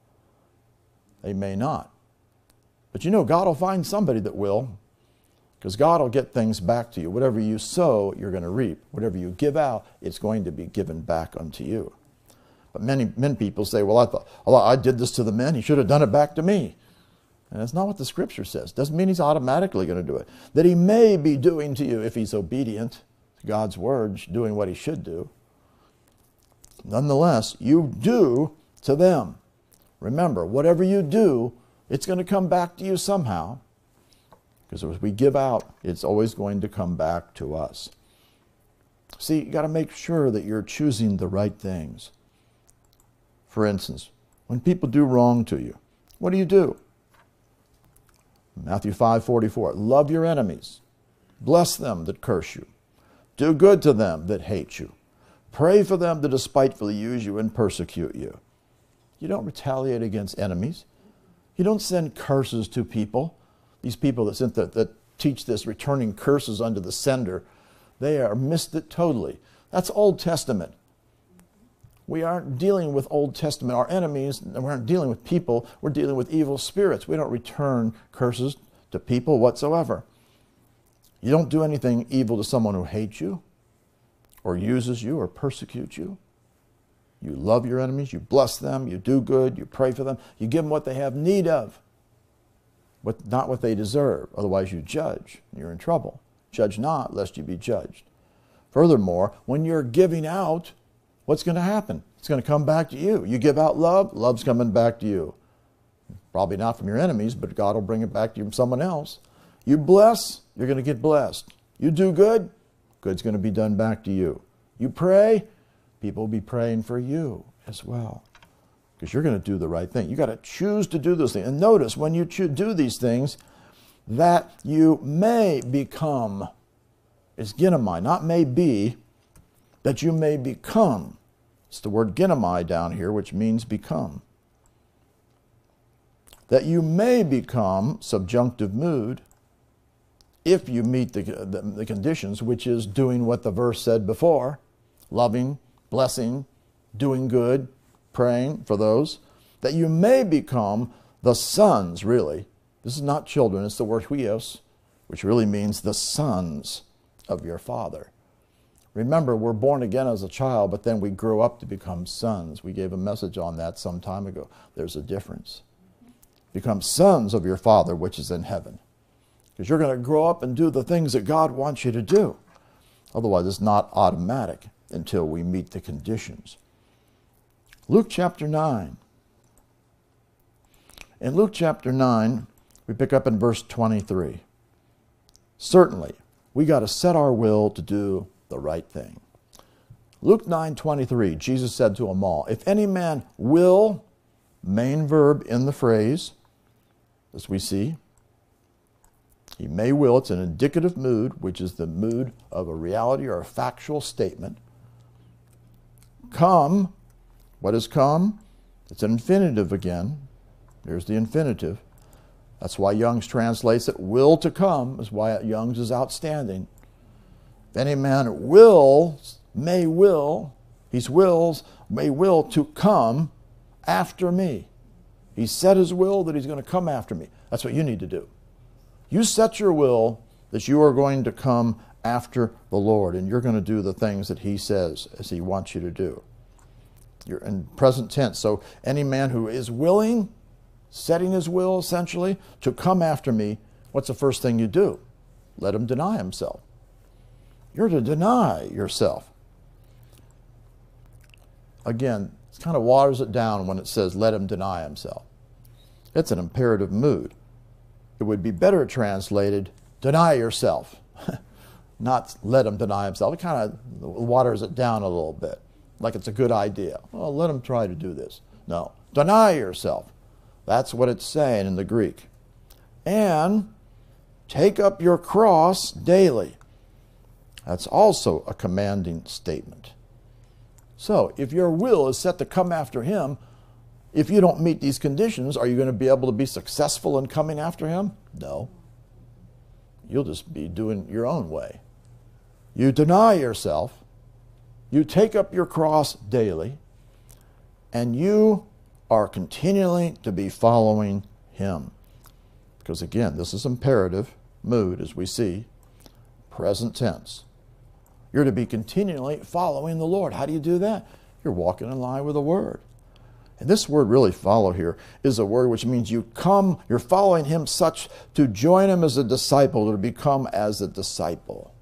They may not. But you know, God will find somebody that will, because God will get things back to you. Whatever you sow, you're going to reap. Whatever you give out, it's going to be given back unto you. But many men people say, well, I thought, well, I did this to the men. He should have done it back to me. And that's not what the scripture says. Doesn't mean he's automatically going to do it. That he may be doing to you if he's obedient to God's word, doing what he should do. Nonetheless, you do to them. Remember, whatever you do, it's going to come back to you somehow. Because as we give out, it's always going to come back to us. See, you got to make sure that you're choosing the right things. For instance, when people do wrong to you, what do you do? Matthew 5:44 Love your enemies. Bless them that curse you. Do good to them that hate you. Pray for them that despitefully use you and persecute you. You don't retaliate against enemies. You don't send curses to people. These people that, that, that teach this returning curses unto the sender, they are missed it totally. That's Old Testament. We aren't dealing with Old Testament, our enemies, and we aren't dealing with people. We're dealing with evil spirits. We don't return curses to people whatsoever. You don't do anything evil to someone who hates you or uses you or persecutes you. You love your enemies, you bless them, you do good, you pray for them, you give them what they have need of, but not what they deserve. Otherwise, you judge. And you're in trouble. Judge not, lest you be judged. Furthermore, when you're giving out, what's going to happen? It's going to come back to you. You give out love, love's coming back to you. Probably not from your enemies, but God will bring it back to you from someone else. You bless, you're going to get blessed. You do good, good's going to be done back to you. You pray, people will be praying for you as well. Because you're going to do the right thing. You got to choose to do those things. And notice when you do these things, that you may become, it's ginomai, not may be, that you may become it's the word ginomai down here, which means become. That you may become subjunctive mood if you meet the, the, the, conditions, which is doing what the verse said before loving, blessing, doing good, praying for those, that you may become the sons, really. This is not children, it's the word huios, which really means the sons of your Father. Remember, we're born again as a child, but then we grow up to become sons. We gave a message on that some time ago. There's a difference. Become sons of your Father which is in heaven. Because you're going to grow up and do the things that God wants you to do. Otherwise, it's not automatic until we meet the conditions. Luke chapter 9. In Luke chapter 9, we pick up in verse 23. Certainly, we got to set our will to do the right thing. Luke 9:23, Jesus said to them all, "If any man will, main verb in the phrase, as we see, he may will, it's an indicative mood, which is the mood of a reality or a factual statement. Come, what is come? It's an infinitive again. There's the infinitive. That's why Young's translates it will to come, is why Young's is outstanding. If any man wills, may will, he's wills, may will to come after me. He set his will that he's going to come after me. That's what you need to do. You set your will that you are going to come after the Lord and you're going to do the things that he says as he wants you to do. You're in present tense. So any man who is willing, setting his will essentially to come after me, what's the first thing you do? Let him deny himself. You're to deny yourself. Again, it kind of waters it down when it says, let him deny himself. It's an imperative mood. It would be better translated, deny yourself, not let him deny himself. It kind of waters it down a little bit, like it's a good idea. Well, let him try to do this. No, deny yourself. That's what it's saying in the Greek. And take up your cross daily. That's also a commanding statement. So, if your will is set to come after him, if you don't meet these conditions, are you going to be able to be successful in coming after him? No. You'll just be doing your own way. You deny yourself, you take up your cross daily, and you are continually to be following him. Because again, this is imperative mood, as we see, present tense. You're to be continually following the Lord. How do you do that? You're walking in line with the Word. And this word really follow here is a word which means you come, you're following him such to join him as a disciple, to become as a disciple.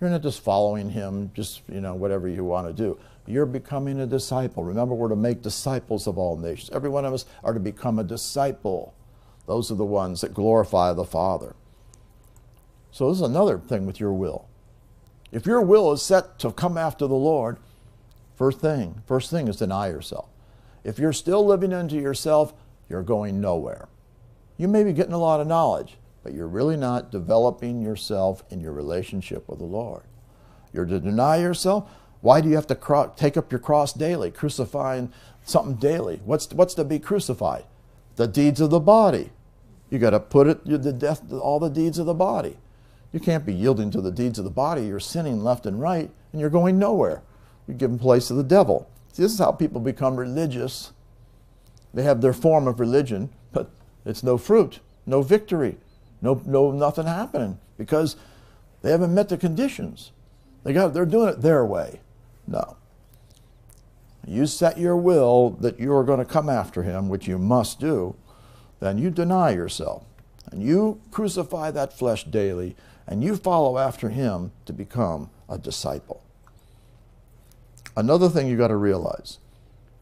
You're not just following him, just, you know, whatever you want to do. You're becoming a disciple. Remember, we're to make disciples of all nations. Every one of us are to become a disciple. Those are the ones that glorify the Father. So, this is another thing with your will. If your will is set to come after the Lord, first thing, first thing is deny yourself. If you're still living into yourself, you're going nowhere. You may be getting a lot of knowledge, but you're really not developing yourself in your relationship with the Lord. You're to deny yourself. Why do you have to take up your cross daily, crucifying something daily? What's, what's to be crucified? The deeds of the body. You got to put it the death, all the deeds of the body. You can't be yielding to the deeds of the body. You're sinning left and right, and you're going nowhere. You're giving place to the devil. See, this is how people become religious. They have their form of religion, but it's no fruit, no victory, no, no nothing happening because they haven't met the conditions. They got, they're doing it their way. No. You set your will that you are going to come after him, which you must do, then you deny yourself. And you crucify that flesh daily, and you follow after him to become a disciple. Another thing you got to realize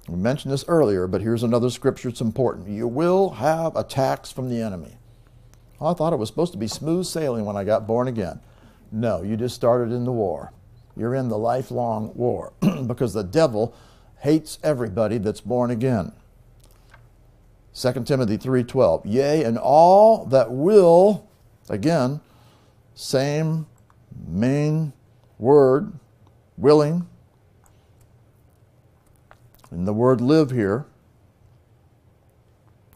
we mentioned this earlier, but here's another scripture that's important. You will have attacks from the enemy. I thought it was supposed to be smooth sailing when I got born again. No, you just started in the war. You're in the lifelong war because the devil hates everybody that's born again. 2 Timothy 3:12 Yea, and all that will again same main word willing and the word live here,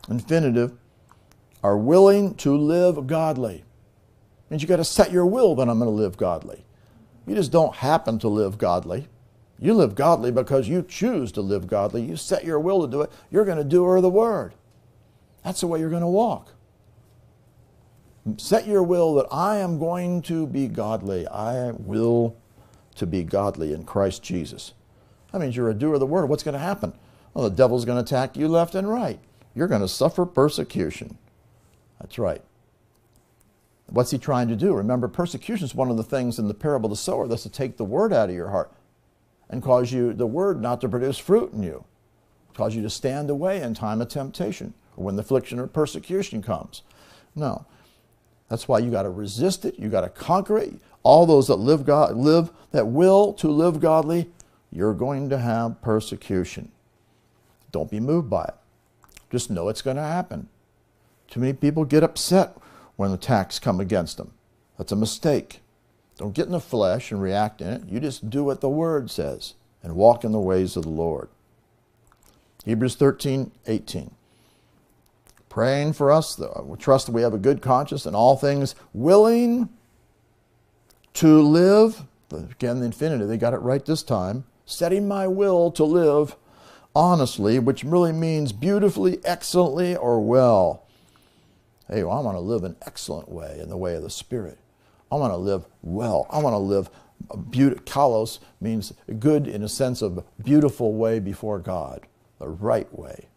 infinitive, are willing to live godly. Means you got to set your will that I'm going to live godly. You just don't happen to live godly. You live godly because you choose to live godly. You set your will to do it. You're going to do her the word. That's the way you're going to walk. Set your will that I am going to be godly. I will to be godly in Christ Jesus. That means you're a doer of the word. What's going to happen? Well, the devil's going to attack you left and right. You're going to suffer persecution. That's right. What's he trying to do? Remember, persecution is one of the things in the parable of the sower that's to take the word out of your heart and cause you, the word, not to produce fruit in you, cause you to stand away in time of temptation or when the affliction or persecution comes. No. That's why you got to resist it. You got to conquer it. All those that live God, live that will to live godly you're going to have persecution. Don't be moved by it. Just know it's going to happen. Too many people get upset when attacks come against them. That's a mistake. Don't get in the flesh and react in it. You just do what the Word says and walk in the ways of the Lord. Hebrews 13, 18. Praying for us, uh, we trust that we have a good conscience in all things, willing to live. Again, the infinitive, they got it right this time setting my will to live honestly, which really means beautifully, excellently, or well. Hey, well, I want to live an excellent way in the way of the Spirit. I want to live well. I want to live beautiful. Kalos means good in a sense of beautiful way before God, the right way,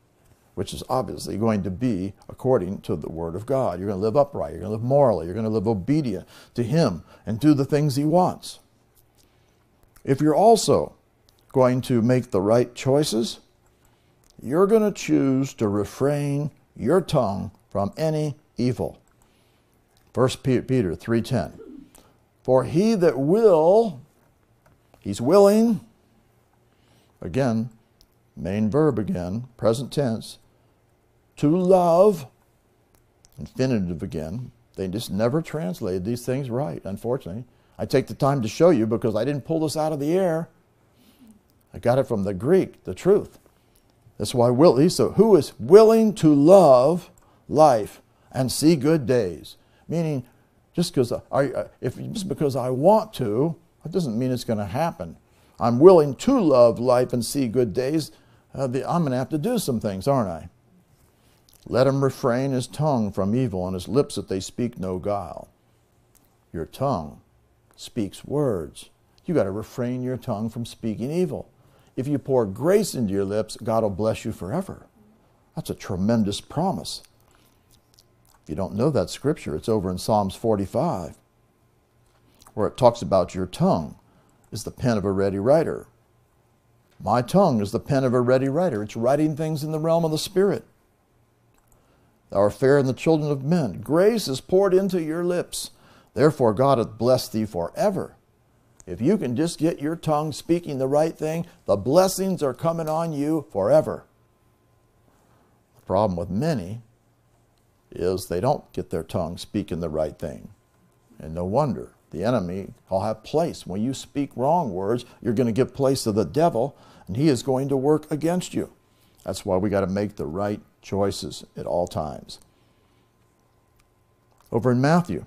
which is obviously going to be according to the Word of God. You're going to live upright. You're going to live morally. You're going to live obedient to Him and do the things He wants. If you're also going to make the right choices, you're going to choose to refrain your tongue from any evil. 1 Peter 3:10 For he that will he's willing again main verb again present tense to love infinitive again they just never translated these things right unfortunately I take the time to show you because I didn't pull this out of the air I got it from the Greek, the truth. That's why will so who is willing to love life and see good days? Meaning, just because I, if just because I want to, that doesn't mean it's going to happen. I'm willing to love life and see good days. Uh, the, I'm going to have to do some things, aren't I? Let him refrain his tongue from evil and his lips that they speak no guile. Your tongue speaks words. You got to refrain your tongue from speaking evil. if you pour grace into your lips, God will bless you forever. That's a tremendous promise. If you don't know that scripture, it's over in Psalms 45, where it talks about your tongue is the pen of a ready writer. My tongue is the pen of a ready writer. It's writing things in the realm of the Spirit. Thou art fair in the children of men. Grace is poured into your lips. Therefore, God hath blessed thee forever. If you can just get your tongue speaking the right thing, the blessings are coming on you forever. The problem with many is they don't get their tongue speaking the right thing. And no wonder the enemy will have place. When you speak wrong words, you're going to give place to the devil, and he is going to work against you. That's why we got to make the right choices at all times. Over in Matthew,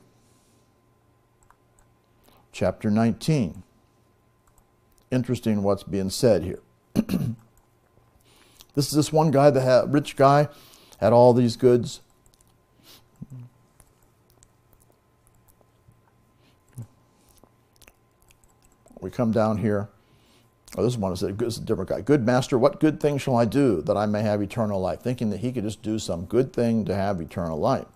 chapter 19. Interesting what's being said here. this is this one guy, the rich guy, had all these goods. We come down here. Oh, this one is a, is a different guy. Good master, what good thing shall I do that I may have eternal life? Thinking that he could just do some good thing to have eternal life.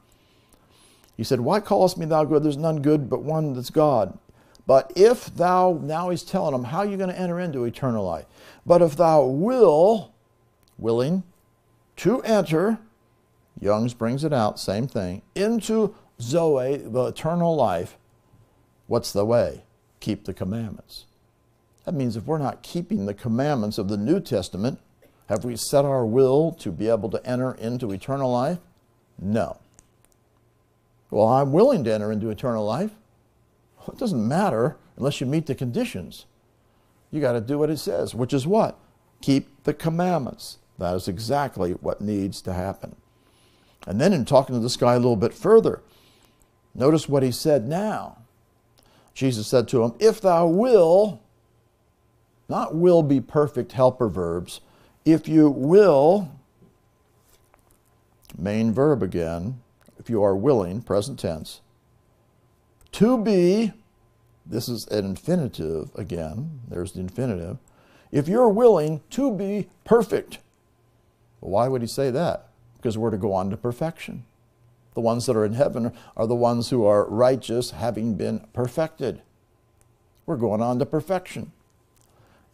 He said, Why callest me thou good? There's none good but one that's God. But if thou, now he's telling them, how are you going to enter into eternal life? But if thou will, willing, to enter, Young's brings it out, same thing, into Zoe, the eternal life, what's the way? Keep the commandments. That means if we're not keeping the commandments of the New Testament, have we set our will to be able to enter into eternal life? No. Well, I'm willing to enter into eternal life. It doesn't matter unless you meet the conditions. You got to do what it says, which is what? Keep the commandments. That is exactly what needs to happen. And then in talking to this guy a little bit further, notice what he said now. Jesus said to him, If thou will, not will be perfect helper verbs, if you will, main verb again, if you are willing, present tense, to be, this is an infinitive again, there's the infinitive. If you're willing to be perfect, why would he say that? Because we're to go on to perfection. The ones that are in heaven are the ones who are righteous, having been perfected. We're going on to perfection.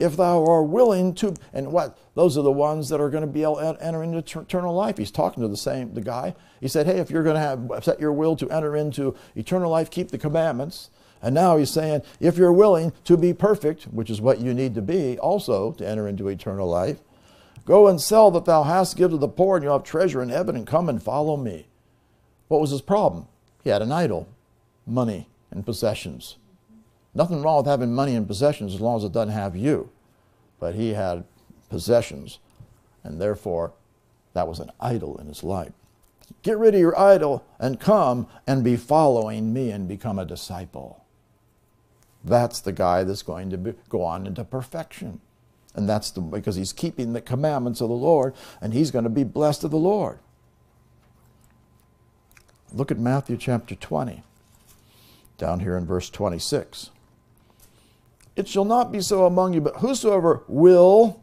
If thou are willing to, and what? Those are the ones that are going to be able to enter into eternal life. He's talking to the same the guy. He said, "Hey, if you're going to have set your will to enter into eternal life, keep the commandments." And now he's saying, if you're willing to be perfect, which is what you need to be also to enter into eternal life, go and sell that thou hast, give to the poor, and you'll have treasure in heaven, and come and follow me. What was his problem? He had an idol, money and possessions. Nothing wrong with having money and possessions as long as it doesn't have you. But he had possessions, and therefore that was an idol in his life. Get rid of your idol and come and be following me and become a disciple. That's the guy that's going to be, go on into perfection. And that's the, because he's keeping the commandments of the Lord and he's going to be blessed of the Lord. Look at Matthew chapter 20, down here in verse 26. It shall not be so among you, but whosoever will,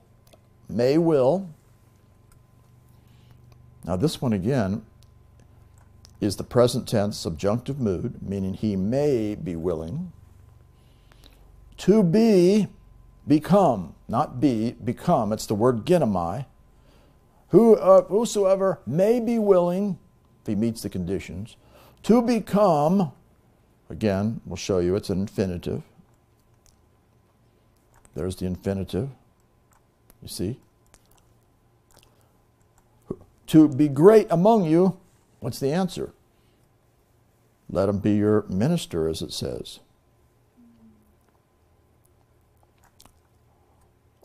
may will. Now, this one again is the present tense subjunctive mood, meaning he may be willing. To be, become, not be, become. It's the word ginomai. Who, uh, whosoever may be willing, if he meets the conditions, to become, again, we'll show you it's an infinitive. There's the infinitive. You see? To be great among you, what's the answer? Let him be your minister, as it says.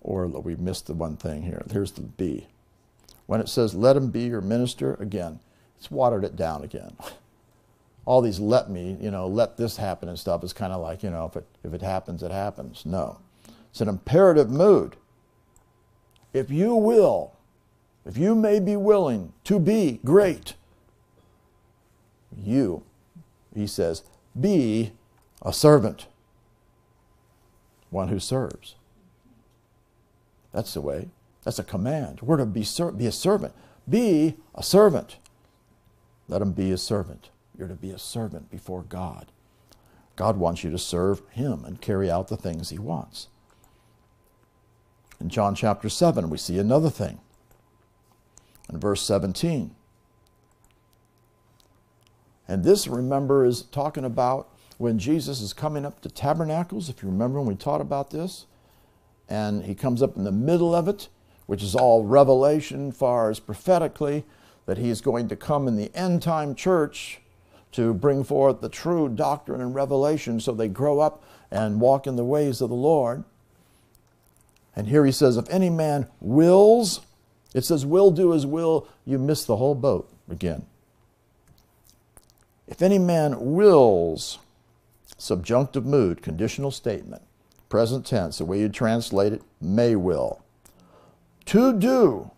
Or we missed the one thing here. Here's the be. When it says, let him be your minister, again, it's watered it down again. All these let me, you know, let this happen and stuff is kind of like, you know, if it, if it happens, it happens. No. It's an imperative mood. If you will, if you may be willing to be great, you, he says, be a servant, one who serves. That's the way. That's a command. We're to be, be a servant. Be a servant. Let him be a servant. You're to be a servant before God. God wants you to serve him and carry out the things he wants. In John chapter 7, we see another thing. In verse 17. And this, remember, is talking about when Jesus is coming up to tabernacles. If you remember when we taught about this, and he comes up in the middle of it, which is all revelation, far as prophetically, that he is going to come in the end time church to bring forth the true doctrine and revelation so they grow up and walk in the ways of the Lord. And here he says, if any man wills, it says, will do his will, you miss the whole boat again. If any man wills, subjunctive mood, conditional statement, present tense, the way you translate it, may will. To do,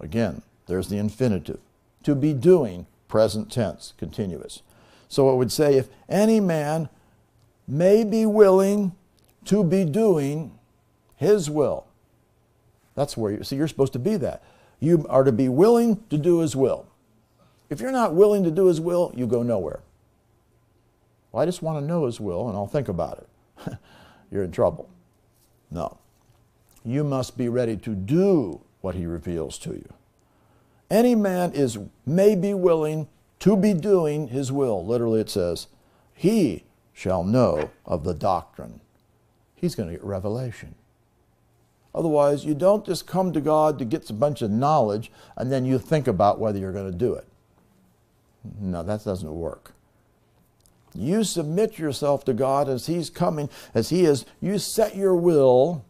again, there's the infinitive. To be doing, present tense, continuous. So it would say, if any man may be willing to be doing his will. That's where you see you're supposed to be that. You are to be willing to do his will. If you're not willing to do his will, you go nowhere. Well, I just want to know his will and I'll think about it. you're in trouble. No. You must be ready to do what he reveals to you. Any man is may be willing to be doing his will. Literally it says, he shall know of the doctrine. He's going to get revelation. Otherwise, you don't just come to God to get a bunch of knowledge and then you think about whether you're going to do it. No, that doesn't work. You submit yourself to God as He's coming, as He is. You set your will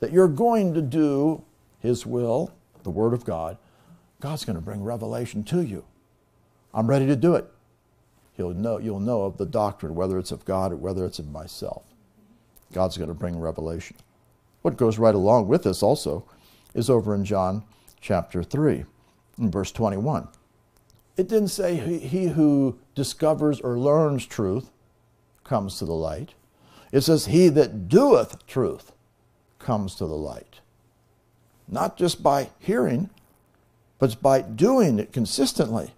that you're going to do His will, the Word of God. God's going to bring revelation to you. I'm ready to do it. You'll know, you'll know of the doctrine, whether it's of God or whether it's of myself. God's going to bring revelation. What goes right along with this also is over in John chapter 3, in verse 21. It didn't say he who discovers or learns truth comes to the light. It says he that doeth truth comes to the light. Not just by hearing, but by doing it consistently.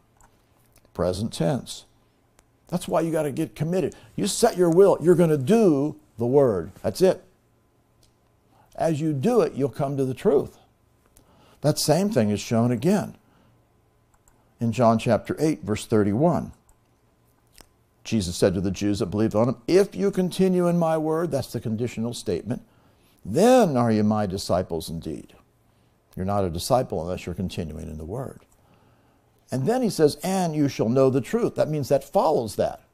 Present tense. That's why you got to get committed. You set your will, you're going to do the word. That's it. As you do it, you'll come to the truth. That same thing is shown again in John chapter 8, verse 31. Jesus said to the Jews that believed on him, If you continue in my word, that's the conditional statement, then are you my disciples indeed. You're not a disciple unless you're continuing in the word. And then he says, And you shall know the truth. That means that follows that.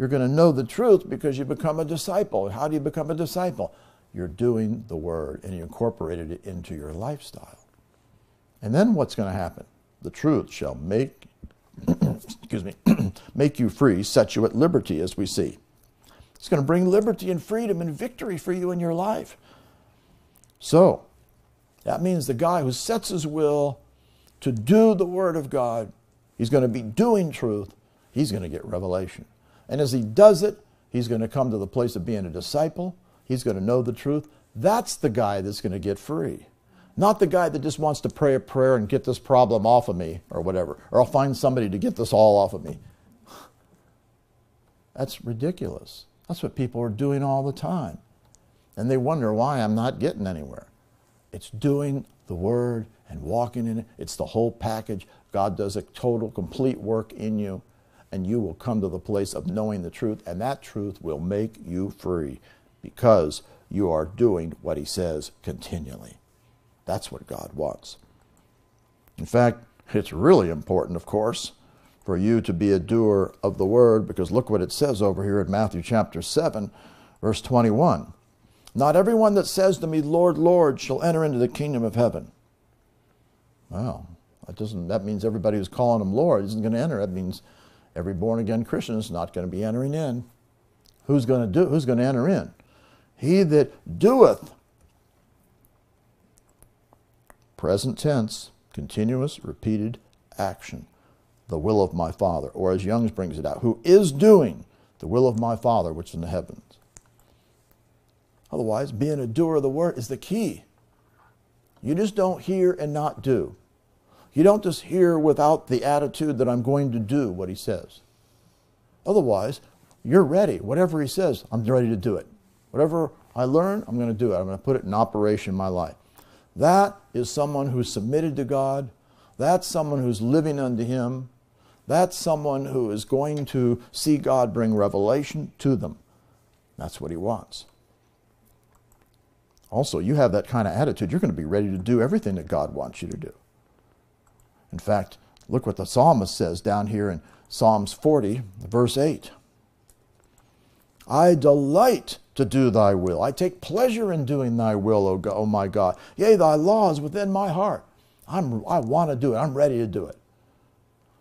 You're going to know the truth because you become a disciple. How do you become a disciple? You're doing the word and you incorporated it into your lifestyle. And then what's going to happen? the truth shall make excuse me make you free set you at liberty as we see it's going to bring liberty and freedom and victory for you in your life so that means the guy who sets his will to do the word of god he's going to be doing truth he's going to get revelation and as he does it he's going to come to the place of being a disciple he's going to know the truth that's the guy that's going to get free not the guy that just wants to pray a prayer and get this problem off of me or whatever, or I'll find somebody to get this all off of me. That's ridiculous. That's what people are doing all the time. And they wonder why I'm not getting anywhere. It's doing the word and walking in it. It's the whole package. God does a total, complete work in you, and you will come to the place of knowing the truth, and that truth will make you free because you are doing what He says continually. That's what God wants. In fact, it's really important, of course, for you to be a doer of the word, because look what it says over here in Matthew chapter 7, verse 21. Not everyone that says to me, Lord, Lord, shall enter into the kingdom of heaven. Well, that doesn't that means everybody who's calling him Lord isn't going to enter. That means every born again Christian is not going to be entering in. Who's going to do who's going to enter in? He that doeth present tense, continuous, repeated action. The will of my Father, or as Young's brings it out, who is doing the will of my Father which is in the heavens. Otherwise, being a doer of the word is the key. You just don't hear and not do. You don't just hear without the attitude that I'm going to do what he says. Otherwise, you're ready. Whatever he says, I'm ready to do it. Whatever I learn, I'm going to do it. I'm going to put it in operation in my life. That is someone who's submitted to God. That's someone who's living unto him. That's someone who is going to see God bring revelation to them. That's what he wants. Also, you have that kind of attitude, you're going to be ready to do everything that God wants you to do. In fact, look what the psalmist says down here in Psalms 40, verse 8. I delight to do thy will. I take pleasure in doing thy will, O, God, o my God. Yea, thy law is within my heart. I'm, I want to do it. I'm ready to do it.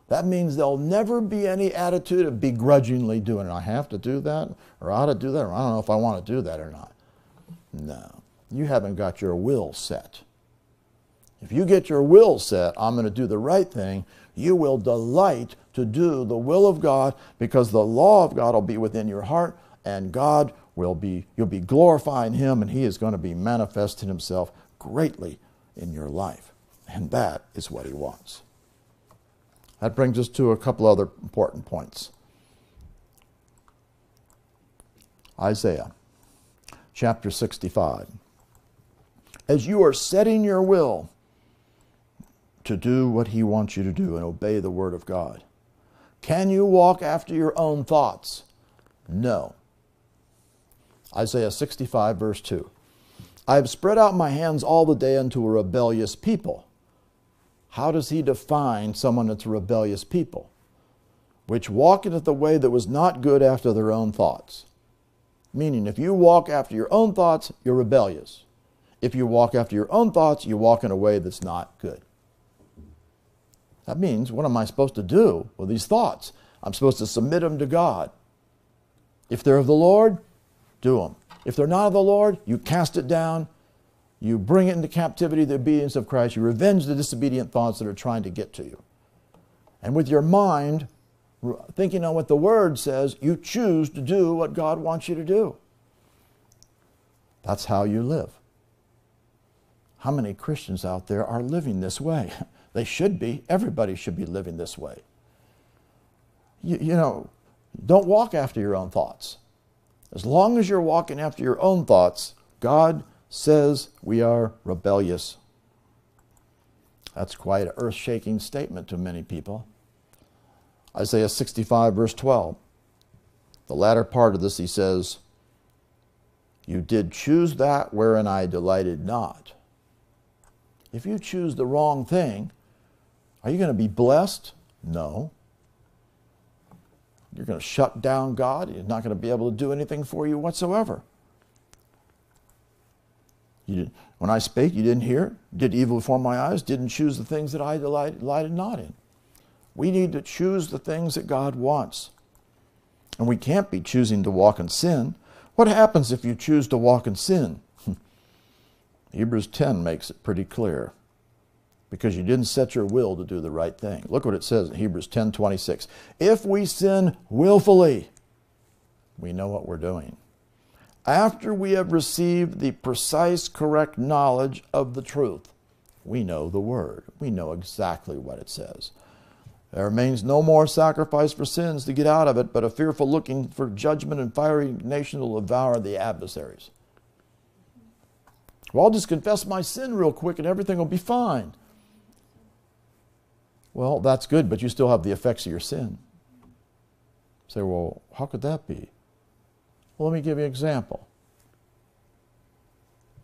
That means there'll never be any attitude of begrudgingly doing it. I have to do that, or I ought to do that, or I don't know if I want to do that or not. No, you haven't got your will set. If you get your will set, I'm going to do the right thing, you will delight to do the will of God because the law of God will be within your heart and God will be, you'll be glorifying Him and He is going to be manifesting Himself greatly in your life. And that is what He wants. That brings us to a couple other important points. Isaiah chapter 65. As you are setting your will to do what He wants you to do and obey the Word of God, can you walk after your own thoughts? No. Isaiah 65, verse 2. I have spread out my hands all the day unto a rebellious people. How does he define someone that's a rebellious people? Which walketh the way that was not good after their own thoughts. Meaning, if you walk after your own thoughts, you're rebellious. If you walk after your own thoughts, you walk in a way that's not good. That means, what am I supposed to do with these thoughts? I'm supposed to submit them to God. If they're of the Lord, do them. If they're not of the Lord, you cast it down, you bring it into captivity, the obedience of Christ, you revenge the disobedient thoughts that are trying to get to you. And with your mind, thinking on what the Word says, you choose to do what God wants you to do. That's how you live. How many Christians out there are living this way? They should be. Everybody should be living this way. You, you know, don't walk after your own thoughts. As long as you're walking after your own thoughts, God says we are rebellious. That's quite an earth shaking statement to many people. Isaiah 65, verse 12. The latter part of this, he says, You did choose that wherein I delighted not. If you choose the wrong thing, are you going to be blessed? No. You're going to shut down God. He's not going to be able to do anything for you whatsoever. You when I spake, you didn't hear, did evil before my eyes, didn't choose the things that I delighted not in. We need to choose the things that God wants. And we can't be choosing to walk in sin. What happens if you choose to walk in sin? Hebrews 10 makes it pretty clear because you didn't set your will to do the right thing. Look what it says in Hebrews 10:26. If we sin willfully, we know what we're doing. After we have received the precise correct knowledge of the truth, we know the word. We know exactly what it says. There remains no more sacrifice for sins to get out of it, but a fearful looking for judgment and fiery nation will devour the adversaries. Well, I'll just confess my sin real quick and everything will be fine. Well, that's good, but you still have the effects of your sin. say, well, how could that be? Well, let me give you an example.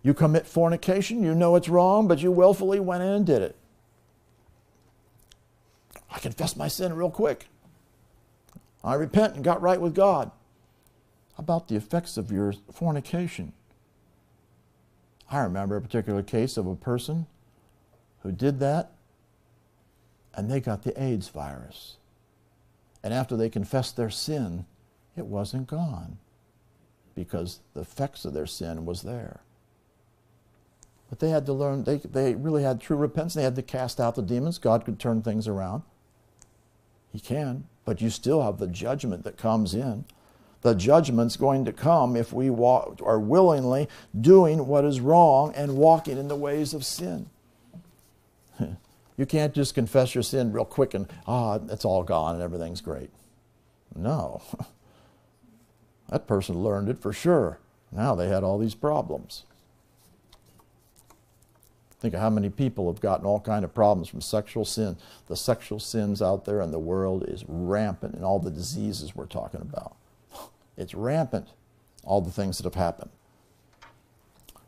You commit fornication, you know it's wrong, but you willfully went in and did it. I confessed my sin real quick. I repent and got right with God. How about the effects of your fornication? I remember a particular case of a person who did that and they got the AIDS virus. And after they confessed their sin, it wasn't gone because the effects of their sin was there. But they had to learn, they, they really had true repentance. They had to cast out the demons. God could turn things around. He can, but you still have the judgment that comes in. the judgment's going to come if we walk, are willingly doing what is wrong and walking in the ways of sin. You can't just confess your sin real quick and, ah, oh, it's all gone and everything's great. No. That person learned it for sure. Now they had all these problems. Think of how many people have gotten all kind of problems from sexual sin. The sexual sins out there in the world is rampant and all the diseases we're talking about. It's rampant, all the things that have happened.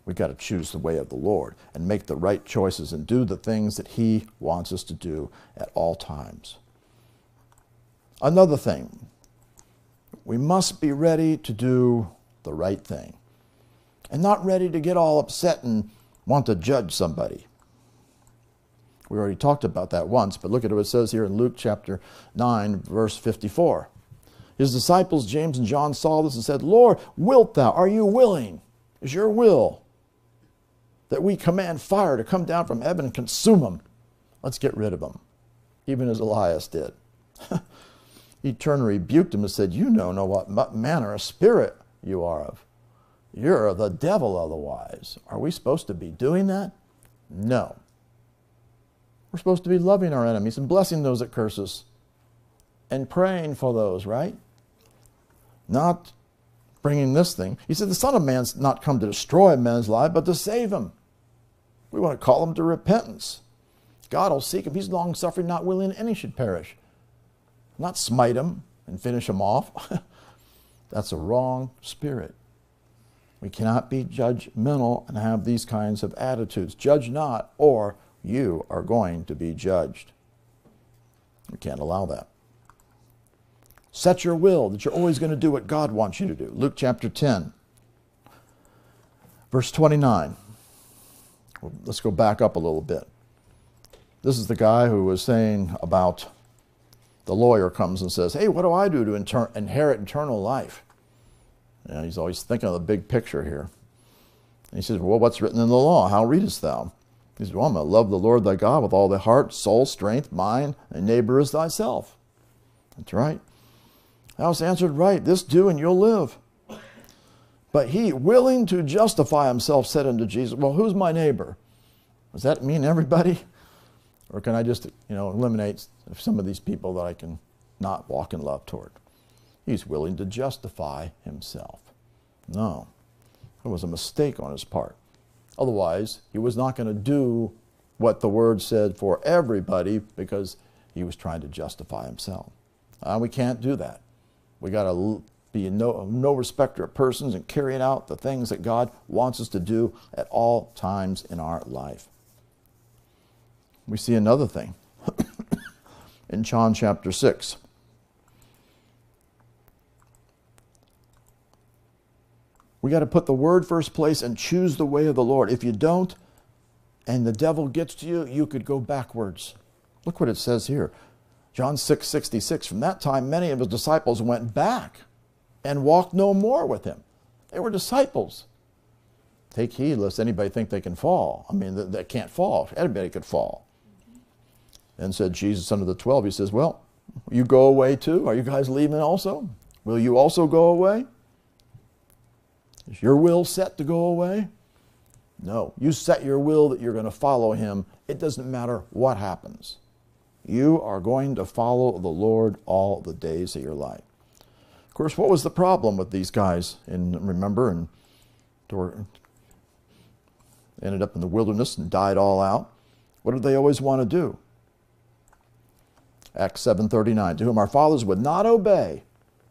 We've got to choose the way of the Lord and make the right choices and do the things that He wants us to do at all times. Another thing, we must be ready to do the right thing and not ready to get all upset and want to judge somebody. We already talked about that once, but look at what it says here in Luke chapter 9, verse 54. His disciples, James and John, saw this and said, Lord, wilt thou? Are you willing? Is your will that we command fire to come down from heaven and consume them? Let's get rid of them, even as Elias did. he turned and rebuked him and said, You know, know what manner of spirit you are of. You're the devil otherwise. Are we supposed to be doing that? No. We're supposed to be loving our enemies and blessing those that curse us and praying for those, right? not bringing this thing. He said, The Son of Man's not come to destroy man's life, but to save him. We want to call them to repentance. God will seek him. He's long suffering, not willing any should perish. Not smite him and finish him off. That's a wrong spirit. We cannot be judgmental and have these kinds of attitudes. Judge not, or you are going to be judged. We can't allow that. Set your will that you're always going to do what God wants you to do. Luke chapter 10, verse 29. Let's go back up a little bit. This is the guy who was saying about the lawyer comes and says, Hey, what do I do to inter- inherit eternal life? Know, he's always thinking of the big picture here. And he says, Well, what's written in the law? How readest thou? He says, Well, I'm going to love the Lord thy God with all thy heart, soul, strength, mind, and neighbor as thyself. That's right. Thou hast answered, Right, this do, and you'll live. But he, willing to justify himself, said unto Jesus, Well, who's my neighbor? Does that mean everybody? Or can I just, you know, eliminate some of these people that I can not walk in love toward? He's willing to justify himself. No, it was a mistake on his part. Otherwise, he was not going to do what the word said for everybody because he was trying to justify himself. Uh, we can't do that. We got to be no, no respecter of persons and carrying out the things that God wants us to do at all times in our life. We see another thing in John chapter 6. We got to put the word first place and choose the way of the Lord. If you don't, and the devil gets to you, you could go backwards. Look what it says here. John 6 66. From that time, many of his disciples went back and walked no more with him. They were disciples. Take heed lest anybody think they can fall. I mean, they, can't fall. Anybody could fall. And said Jesus unto the twelve, he says, Well, you go away too? Are you guys leaving also? Will you also go away? Is your will set to go away? No. You set your will that you're going to follow him. It doesn't matter what happens. You are going to follow the Lord all the days of your life. Course, what was the problem with these guys? And remember, and ended up in the wilderness and died all out. What did they always want to do? Acts 7:39, to whom our fathers would not obey,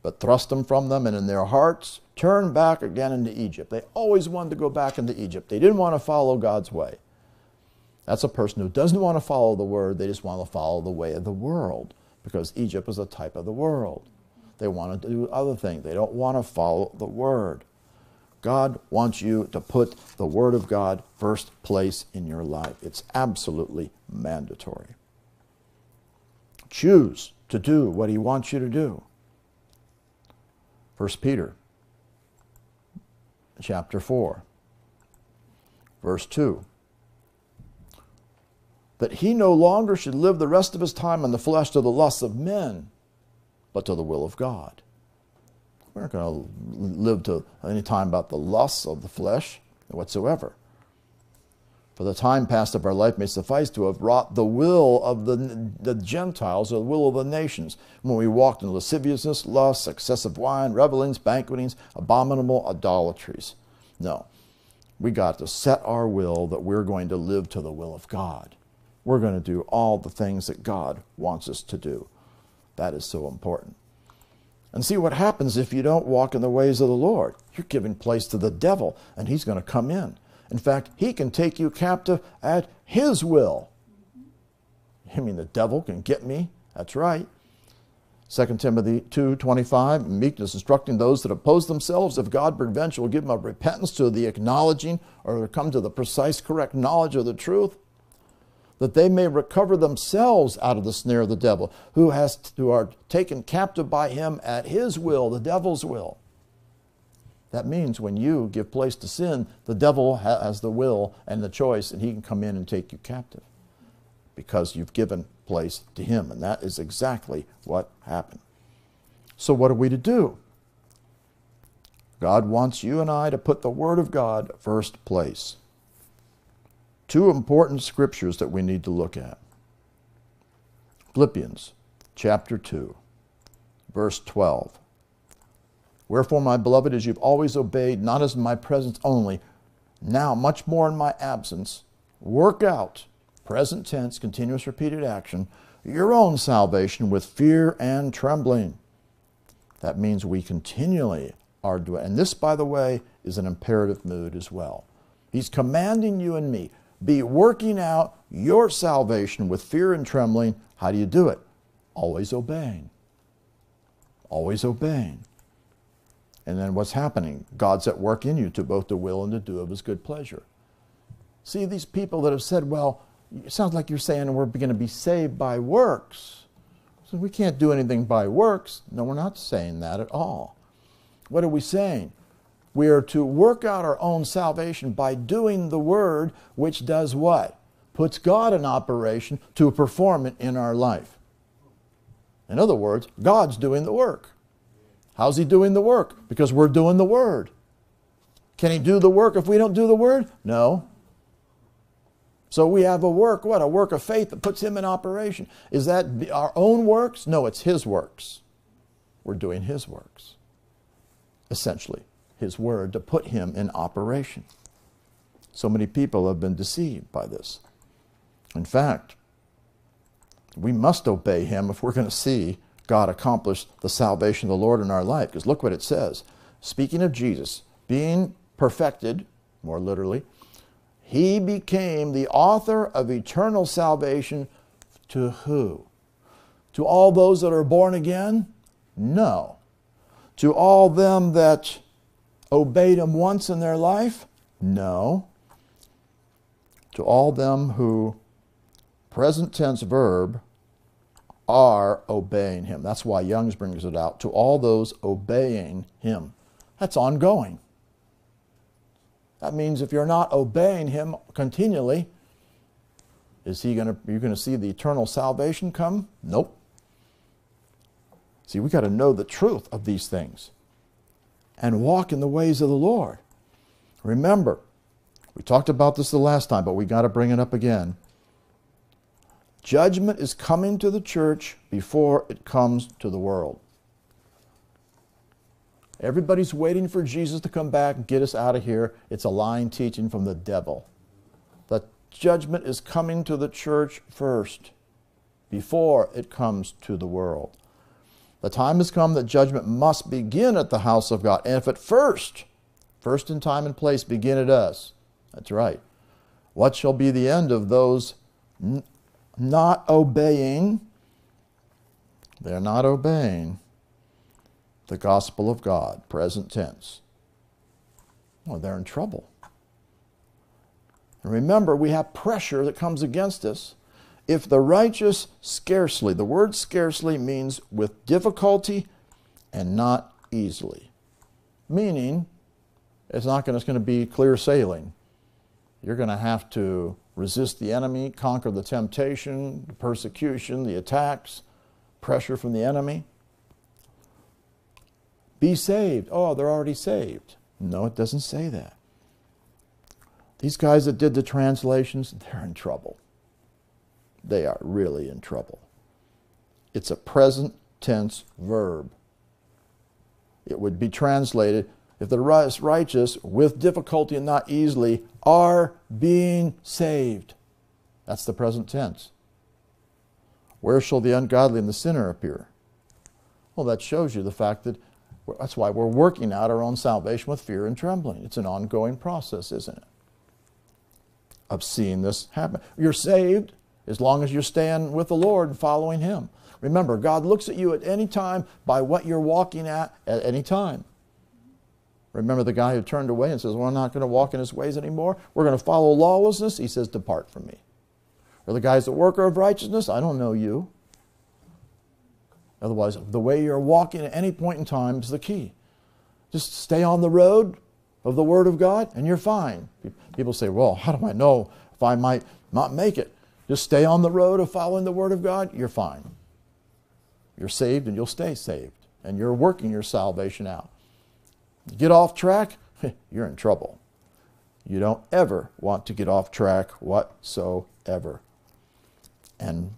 but thrust them from them, and in their hearts turned back again into Egypt. They always wanted to go back into Egypt. They didn't want to follow God's way. That's a person who doesn't want to follow the word, they just want to follow the way of the world because Egypt is a type of the world. They want to do other things, they don't want to follow the word. God wants you to put the Word of God first place in your life. It's absolutely mandatory. Choose to do what He wants you to do. 1 Peter chapter 4, verse 2 that he no longer should live the rest of his time in the flesh to the lusts of men, but to the will of God. We're not going to live to any time about the lusts of the flesh whatsoever. For the time past of our life may suffice to have wrought the will of the, the Gentiles or the will of the nations, when we walked in lasciviousness, lust, excessive wine, revelings, banquetings, abominable idolatries. No. We got to set our will that we're going to live to the will of God. We're going to do all the things that God wants us to do. That is so important. And see what happens if you don't walk in the ways of the Lord. You're giving place to the devil, and he's going to come in. In fact, he can take you captive at his will. You mean the devil can get me? That's right. 2 Timothy 2.25, meekness instructing those that oppose themselves, if God prevents, will give them a repentance to the acknowledging or come to the precise, correct knowledge of the truth, that they may recover themselves out of the snare of the devil, who, has, who are taken captive by him at his will, the devil's will. That means when you give place to sin, the devil has the will and the choice, and he can come in and take you captive because you've given place to him. And that is exactly what happened. So, what are we to do? God wants you and I to put the Word of God first place. Two important scriptures that we need to look at Philippians chapter 2, verse 12. Wherefore, my beloved, as you've always obeyed, not as in my presence only, now much more in my absence, work out, present tense, continuous repeated action, your own salvation with fear and trembling. That means we continually are doing, and this, by the way, is an imperative mood as well. He's commanding you and me, be working out your salvation with fear and trembling. How do you do it? Always obeying. Always obeying. And then what's happening? God's at work in you to both the will and to do of his good pleasure. See, these people that have said, well, it sounds like you're saying we're going to be saved by works. So we can't do anything by works. No, we're not saying that at all. What are we saying? We are to work out our own salvation by doing the word, which does what? Puts God in operation to perform it in our life. In other words, God's doing the work. How's he doing the work? Because we're doing the word. Can he do the work if we don't do the word? No. So we have a work, what? A work of faith that puts him in operation. Is that our own works? No, it's his works. We're doing his works. Essentially, his word to put him in operation. So many people have been deceived by this. In fact, we must obey him if we're going to see God accomplish the salvation of the Lord in our life. Because look what it says. Speaking of Jesus, being perfected, more literally, he became the author of eternal salvation to who? To all those that are born again? No. To all them that obeyed him once in their life? No. To all them who, present tense verb, are obeying him. That's why Young's brings it out to all those obeying him. That's ongoing. That means if you're not obeying him continually, is he going to you're to see the eternal salvation come? Nope. See, we got to know the truth of these things and walk in the ways of the Lord. Remember, we talked about this the last time, but we got to bring it up again. Judgment is coming to the church before it comes to the world. Everybody's waiting for Jesus to come back and get us out of here. It's a lying teaching from the devil. The judgment is coming to the church first before it comes to the world. The time has come that judgment must begin at the house of God. And if at first, first in time and place, begin at us, that's right. What shall be the end of those not obeying, they're not obeying the gospel of God, present tense. Well, they're in trouble. And remember, we have pressure that comes against us. If the righteous scarcely, the word scarcely means with difficulty and not easily. Meaning, it's not going to be clear sailing. You're going to have to resist the enemy, conquer the temptation, the persecution, the attacks, pressure from the enemy. be saved. Oh, they're already saved. No, it doesn't say that. These guys that did the translations, they're in trouble. They are really in trouble. It's a present tense verb. It would be translated if the righteous, with difficulty and not easily, are being saved. That's the present tense. Where shall the ungodly and the sinner appear? Well, that shows you the fact that that's why we're working out our own salvation with fear and trembling. It's an ongoing process, isn't it? Of seeing this happen. You're saved as long as you're staying with the Lord and following Him. Remember, God looks at you at any time by what you're walking at at any time. Remember the guy who turned away and says, Well, I'm not going to walk in his ways anymore. We're going to follow lawlessness. He says, Depart from me. Or the guy's a worker of righteousness. I don't know you. Otherwise, the way you're walking at any point in time is the key. Just stay on the road of the Word of God and you're fine. People say, Well, how do I know if I might not make it? Just stay on the road of following the Word of God, you're fine. You're saved and you'll stay saved. And you're working your salvation out. You get off track, you're in trouble. You don't ever want to get off track whatsoever. And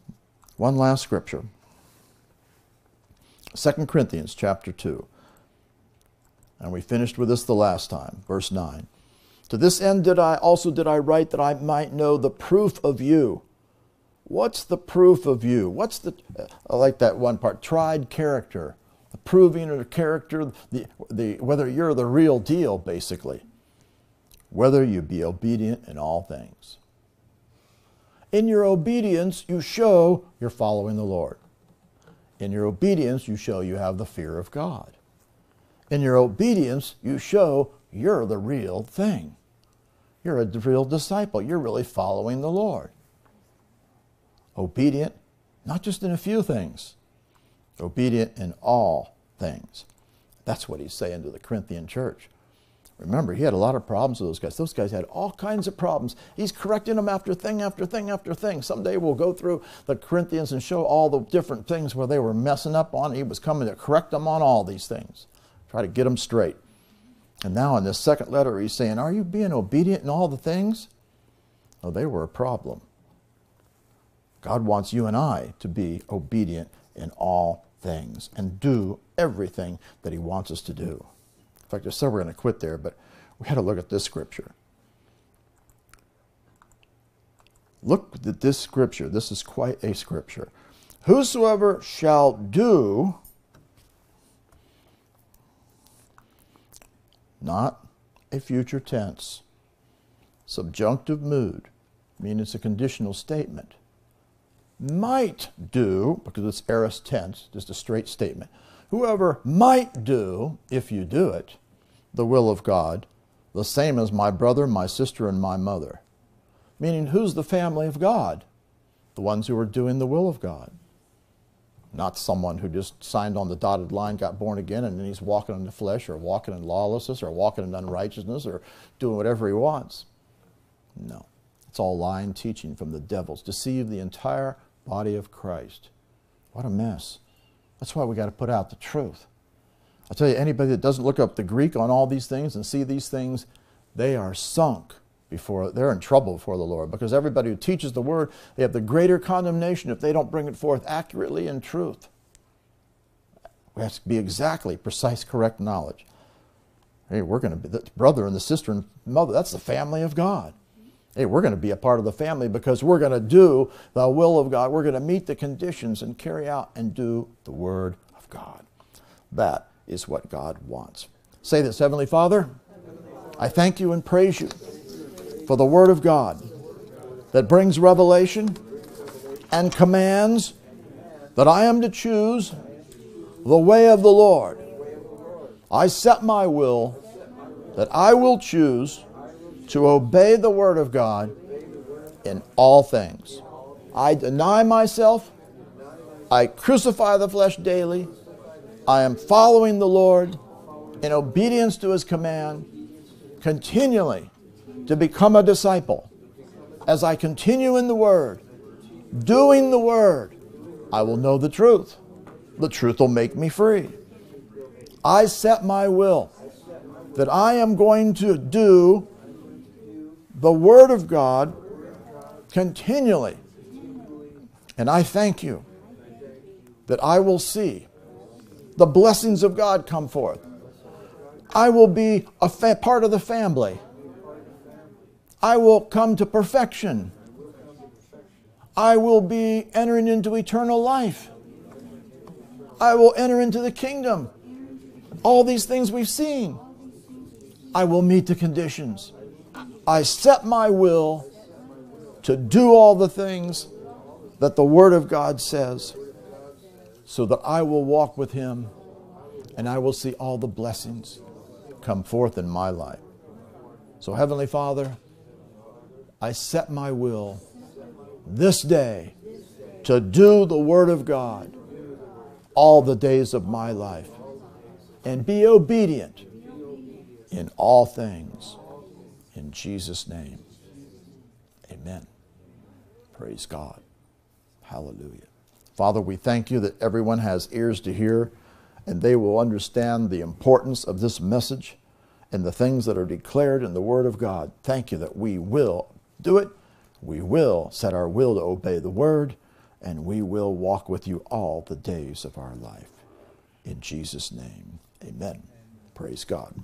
one last scripture 2 Corinthians chapter 2. And we finished with this the last time, verse 9. To this end did I also did I write that I might know the proof of you. What's the proof of you? What's the I like that one part, tried character. The proving of character, the, the whether you're the real deal, basically. Whether you be obedient in all things. In your obedience, you show you're following the Lord. In your obedience, you show you have the fear of God. In your obedience, you show you're the real thing. You're a real disciple. You're really following the Lord. Obedient, not just in a few things, obedient in all things. That's what he's saying to the Corinthian church. Remember, he had a lot of problems with those guys. Those guys had all kinds of problems. He's correcting them after thing after thing after thing. Someday we'll go through the Corinthians and show all the different things where they were messing up on. He was coming to correct them on all these things, try to get them straight. And now in this second letter, he's saying, Are you being obedient in all the things? Oh, they were a problem. God wants you and I to be obedient in all things and do everything that He wants us to do. In fact, I said we're going to quit there, but we had to look at this scripture. Look at this scripture. This is quite a scripture. Whosoever shall do, not a future tense, subjunctive mood, meaning it's a conditional statement, might do, because it's aorist tense, just a straight statement, Whoever might do, if you do it, the will of God, the same as my brother, my sister, and my mother. Meaning, who's the family of God? The ones who are doing the will of God. Not someone who just signed on the dotted line, got born again, and then he's walking in the flesh, or walking in lawlessness, or walking in unrighteousness, or doing whatever he wants. No. It's all lying teaching from the devils. Deceive the entire body of Christ. What a mess. That's why we got to put out the truth. I'll tell you, anybody that doesn't look up the Greek on all these things and see these things, they are sunk before they're in trouble before the Lord because everybody who teaches the word, they have the greater condemnation if they don't bring it forth accurately in truth. We have to be exactly precise, correct knowledge. Hey, we're going to be the brother and the sister and mother. That's the family of God hey, we're going to be a part of the family because we're going to do the will of God. We're going to meet the conditions and carry out and do the Word of God. That is what God wants. Say this Heavenly Father, I thank you and praise you for the Word of God that brings revelation and commands that I am to choose the way of the Lord. I set my will that I will choose to obey the Word of God in all things. I deny myself. I crucify the flesh daily. I am following the Lord in obedience to His command continually to become a disciple. As I continue in the Word, doing the Word, I will know the truth. The truth will make me free. I set my will that I am going to do the Word of God continually. And I thank you that I will see the blessings of God come forth. I will be a fa- part of the family. I will come to perfection. I will be entering into eternal life. I will enter into the kingdom. All these things we've seen. I will meet the conditions. I set my will to do all the things that the Word of God says so that I will walk with Him and I will see all the blessings come forth in my life. So, Heavenly Father, I set my will this day to do the Word of God all the days of my life and be obedient in all things. In Jesus' name, amen. Praise God. Hallelujah. Father, we thank you that everyone has ears to hear and they will understand the importance of this message and the things that are declared in the Word of God. Thank you that we will do it. We will set our will to obey the Word, and we will walk with you all the days of our life. In Jesus' name, amen. Praise God.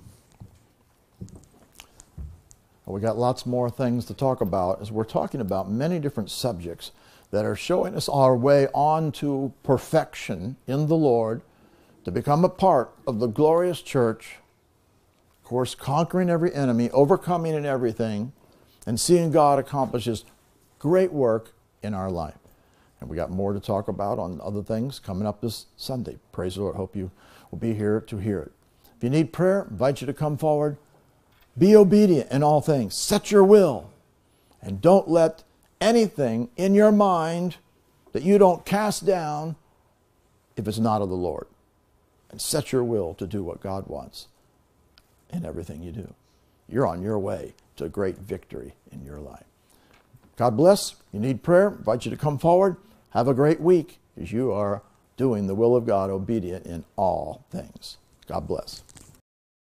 We got lots more things to talk about as we're talking about many different subjects that are showing us our way on to perfection in the Lord to become a part of the glorious church. Of course, conquering every enemy, overcoming in everything, and seeing God accomplish His great work in our life. And we got more to talk about on other things coming up this Sunday. Praise the Lord. Hope you will be here to hear it. If you need prayer, invite you to come forward. Be obedient in all things. Set your will. And don't let anything in your mind that you don't cast down if it's not of the Lord. And set your will to do what God wants in everything you do. You're on your way to a great victory in your life. God bless. You need prayer, invite you to come forward. Have a great week as you are doing the will of God, obedient in all things. God bless.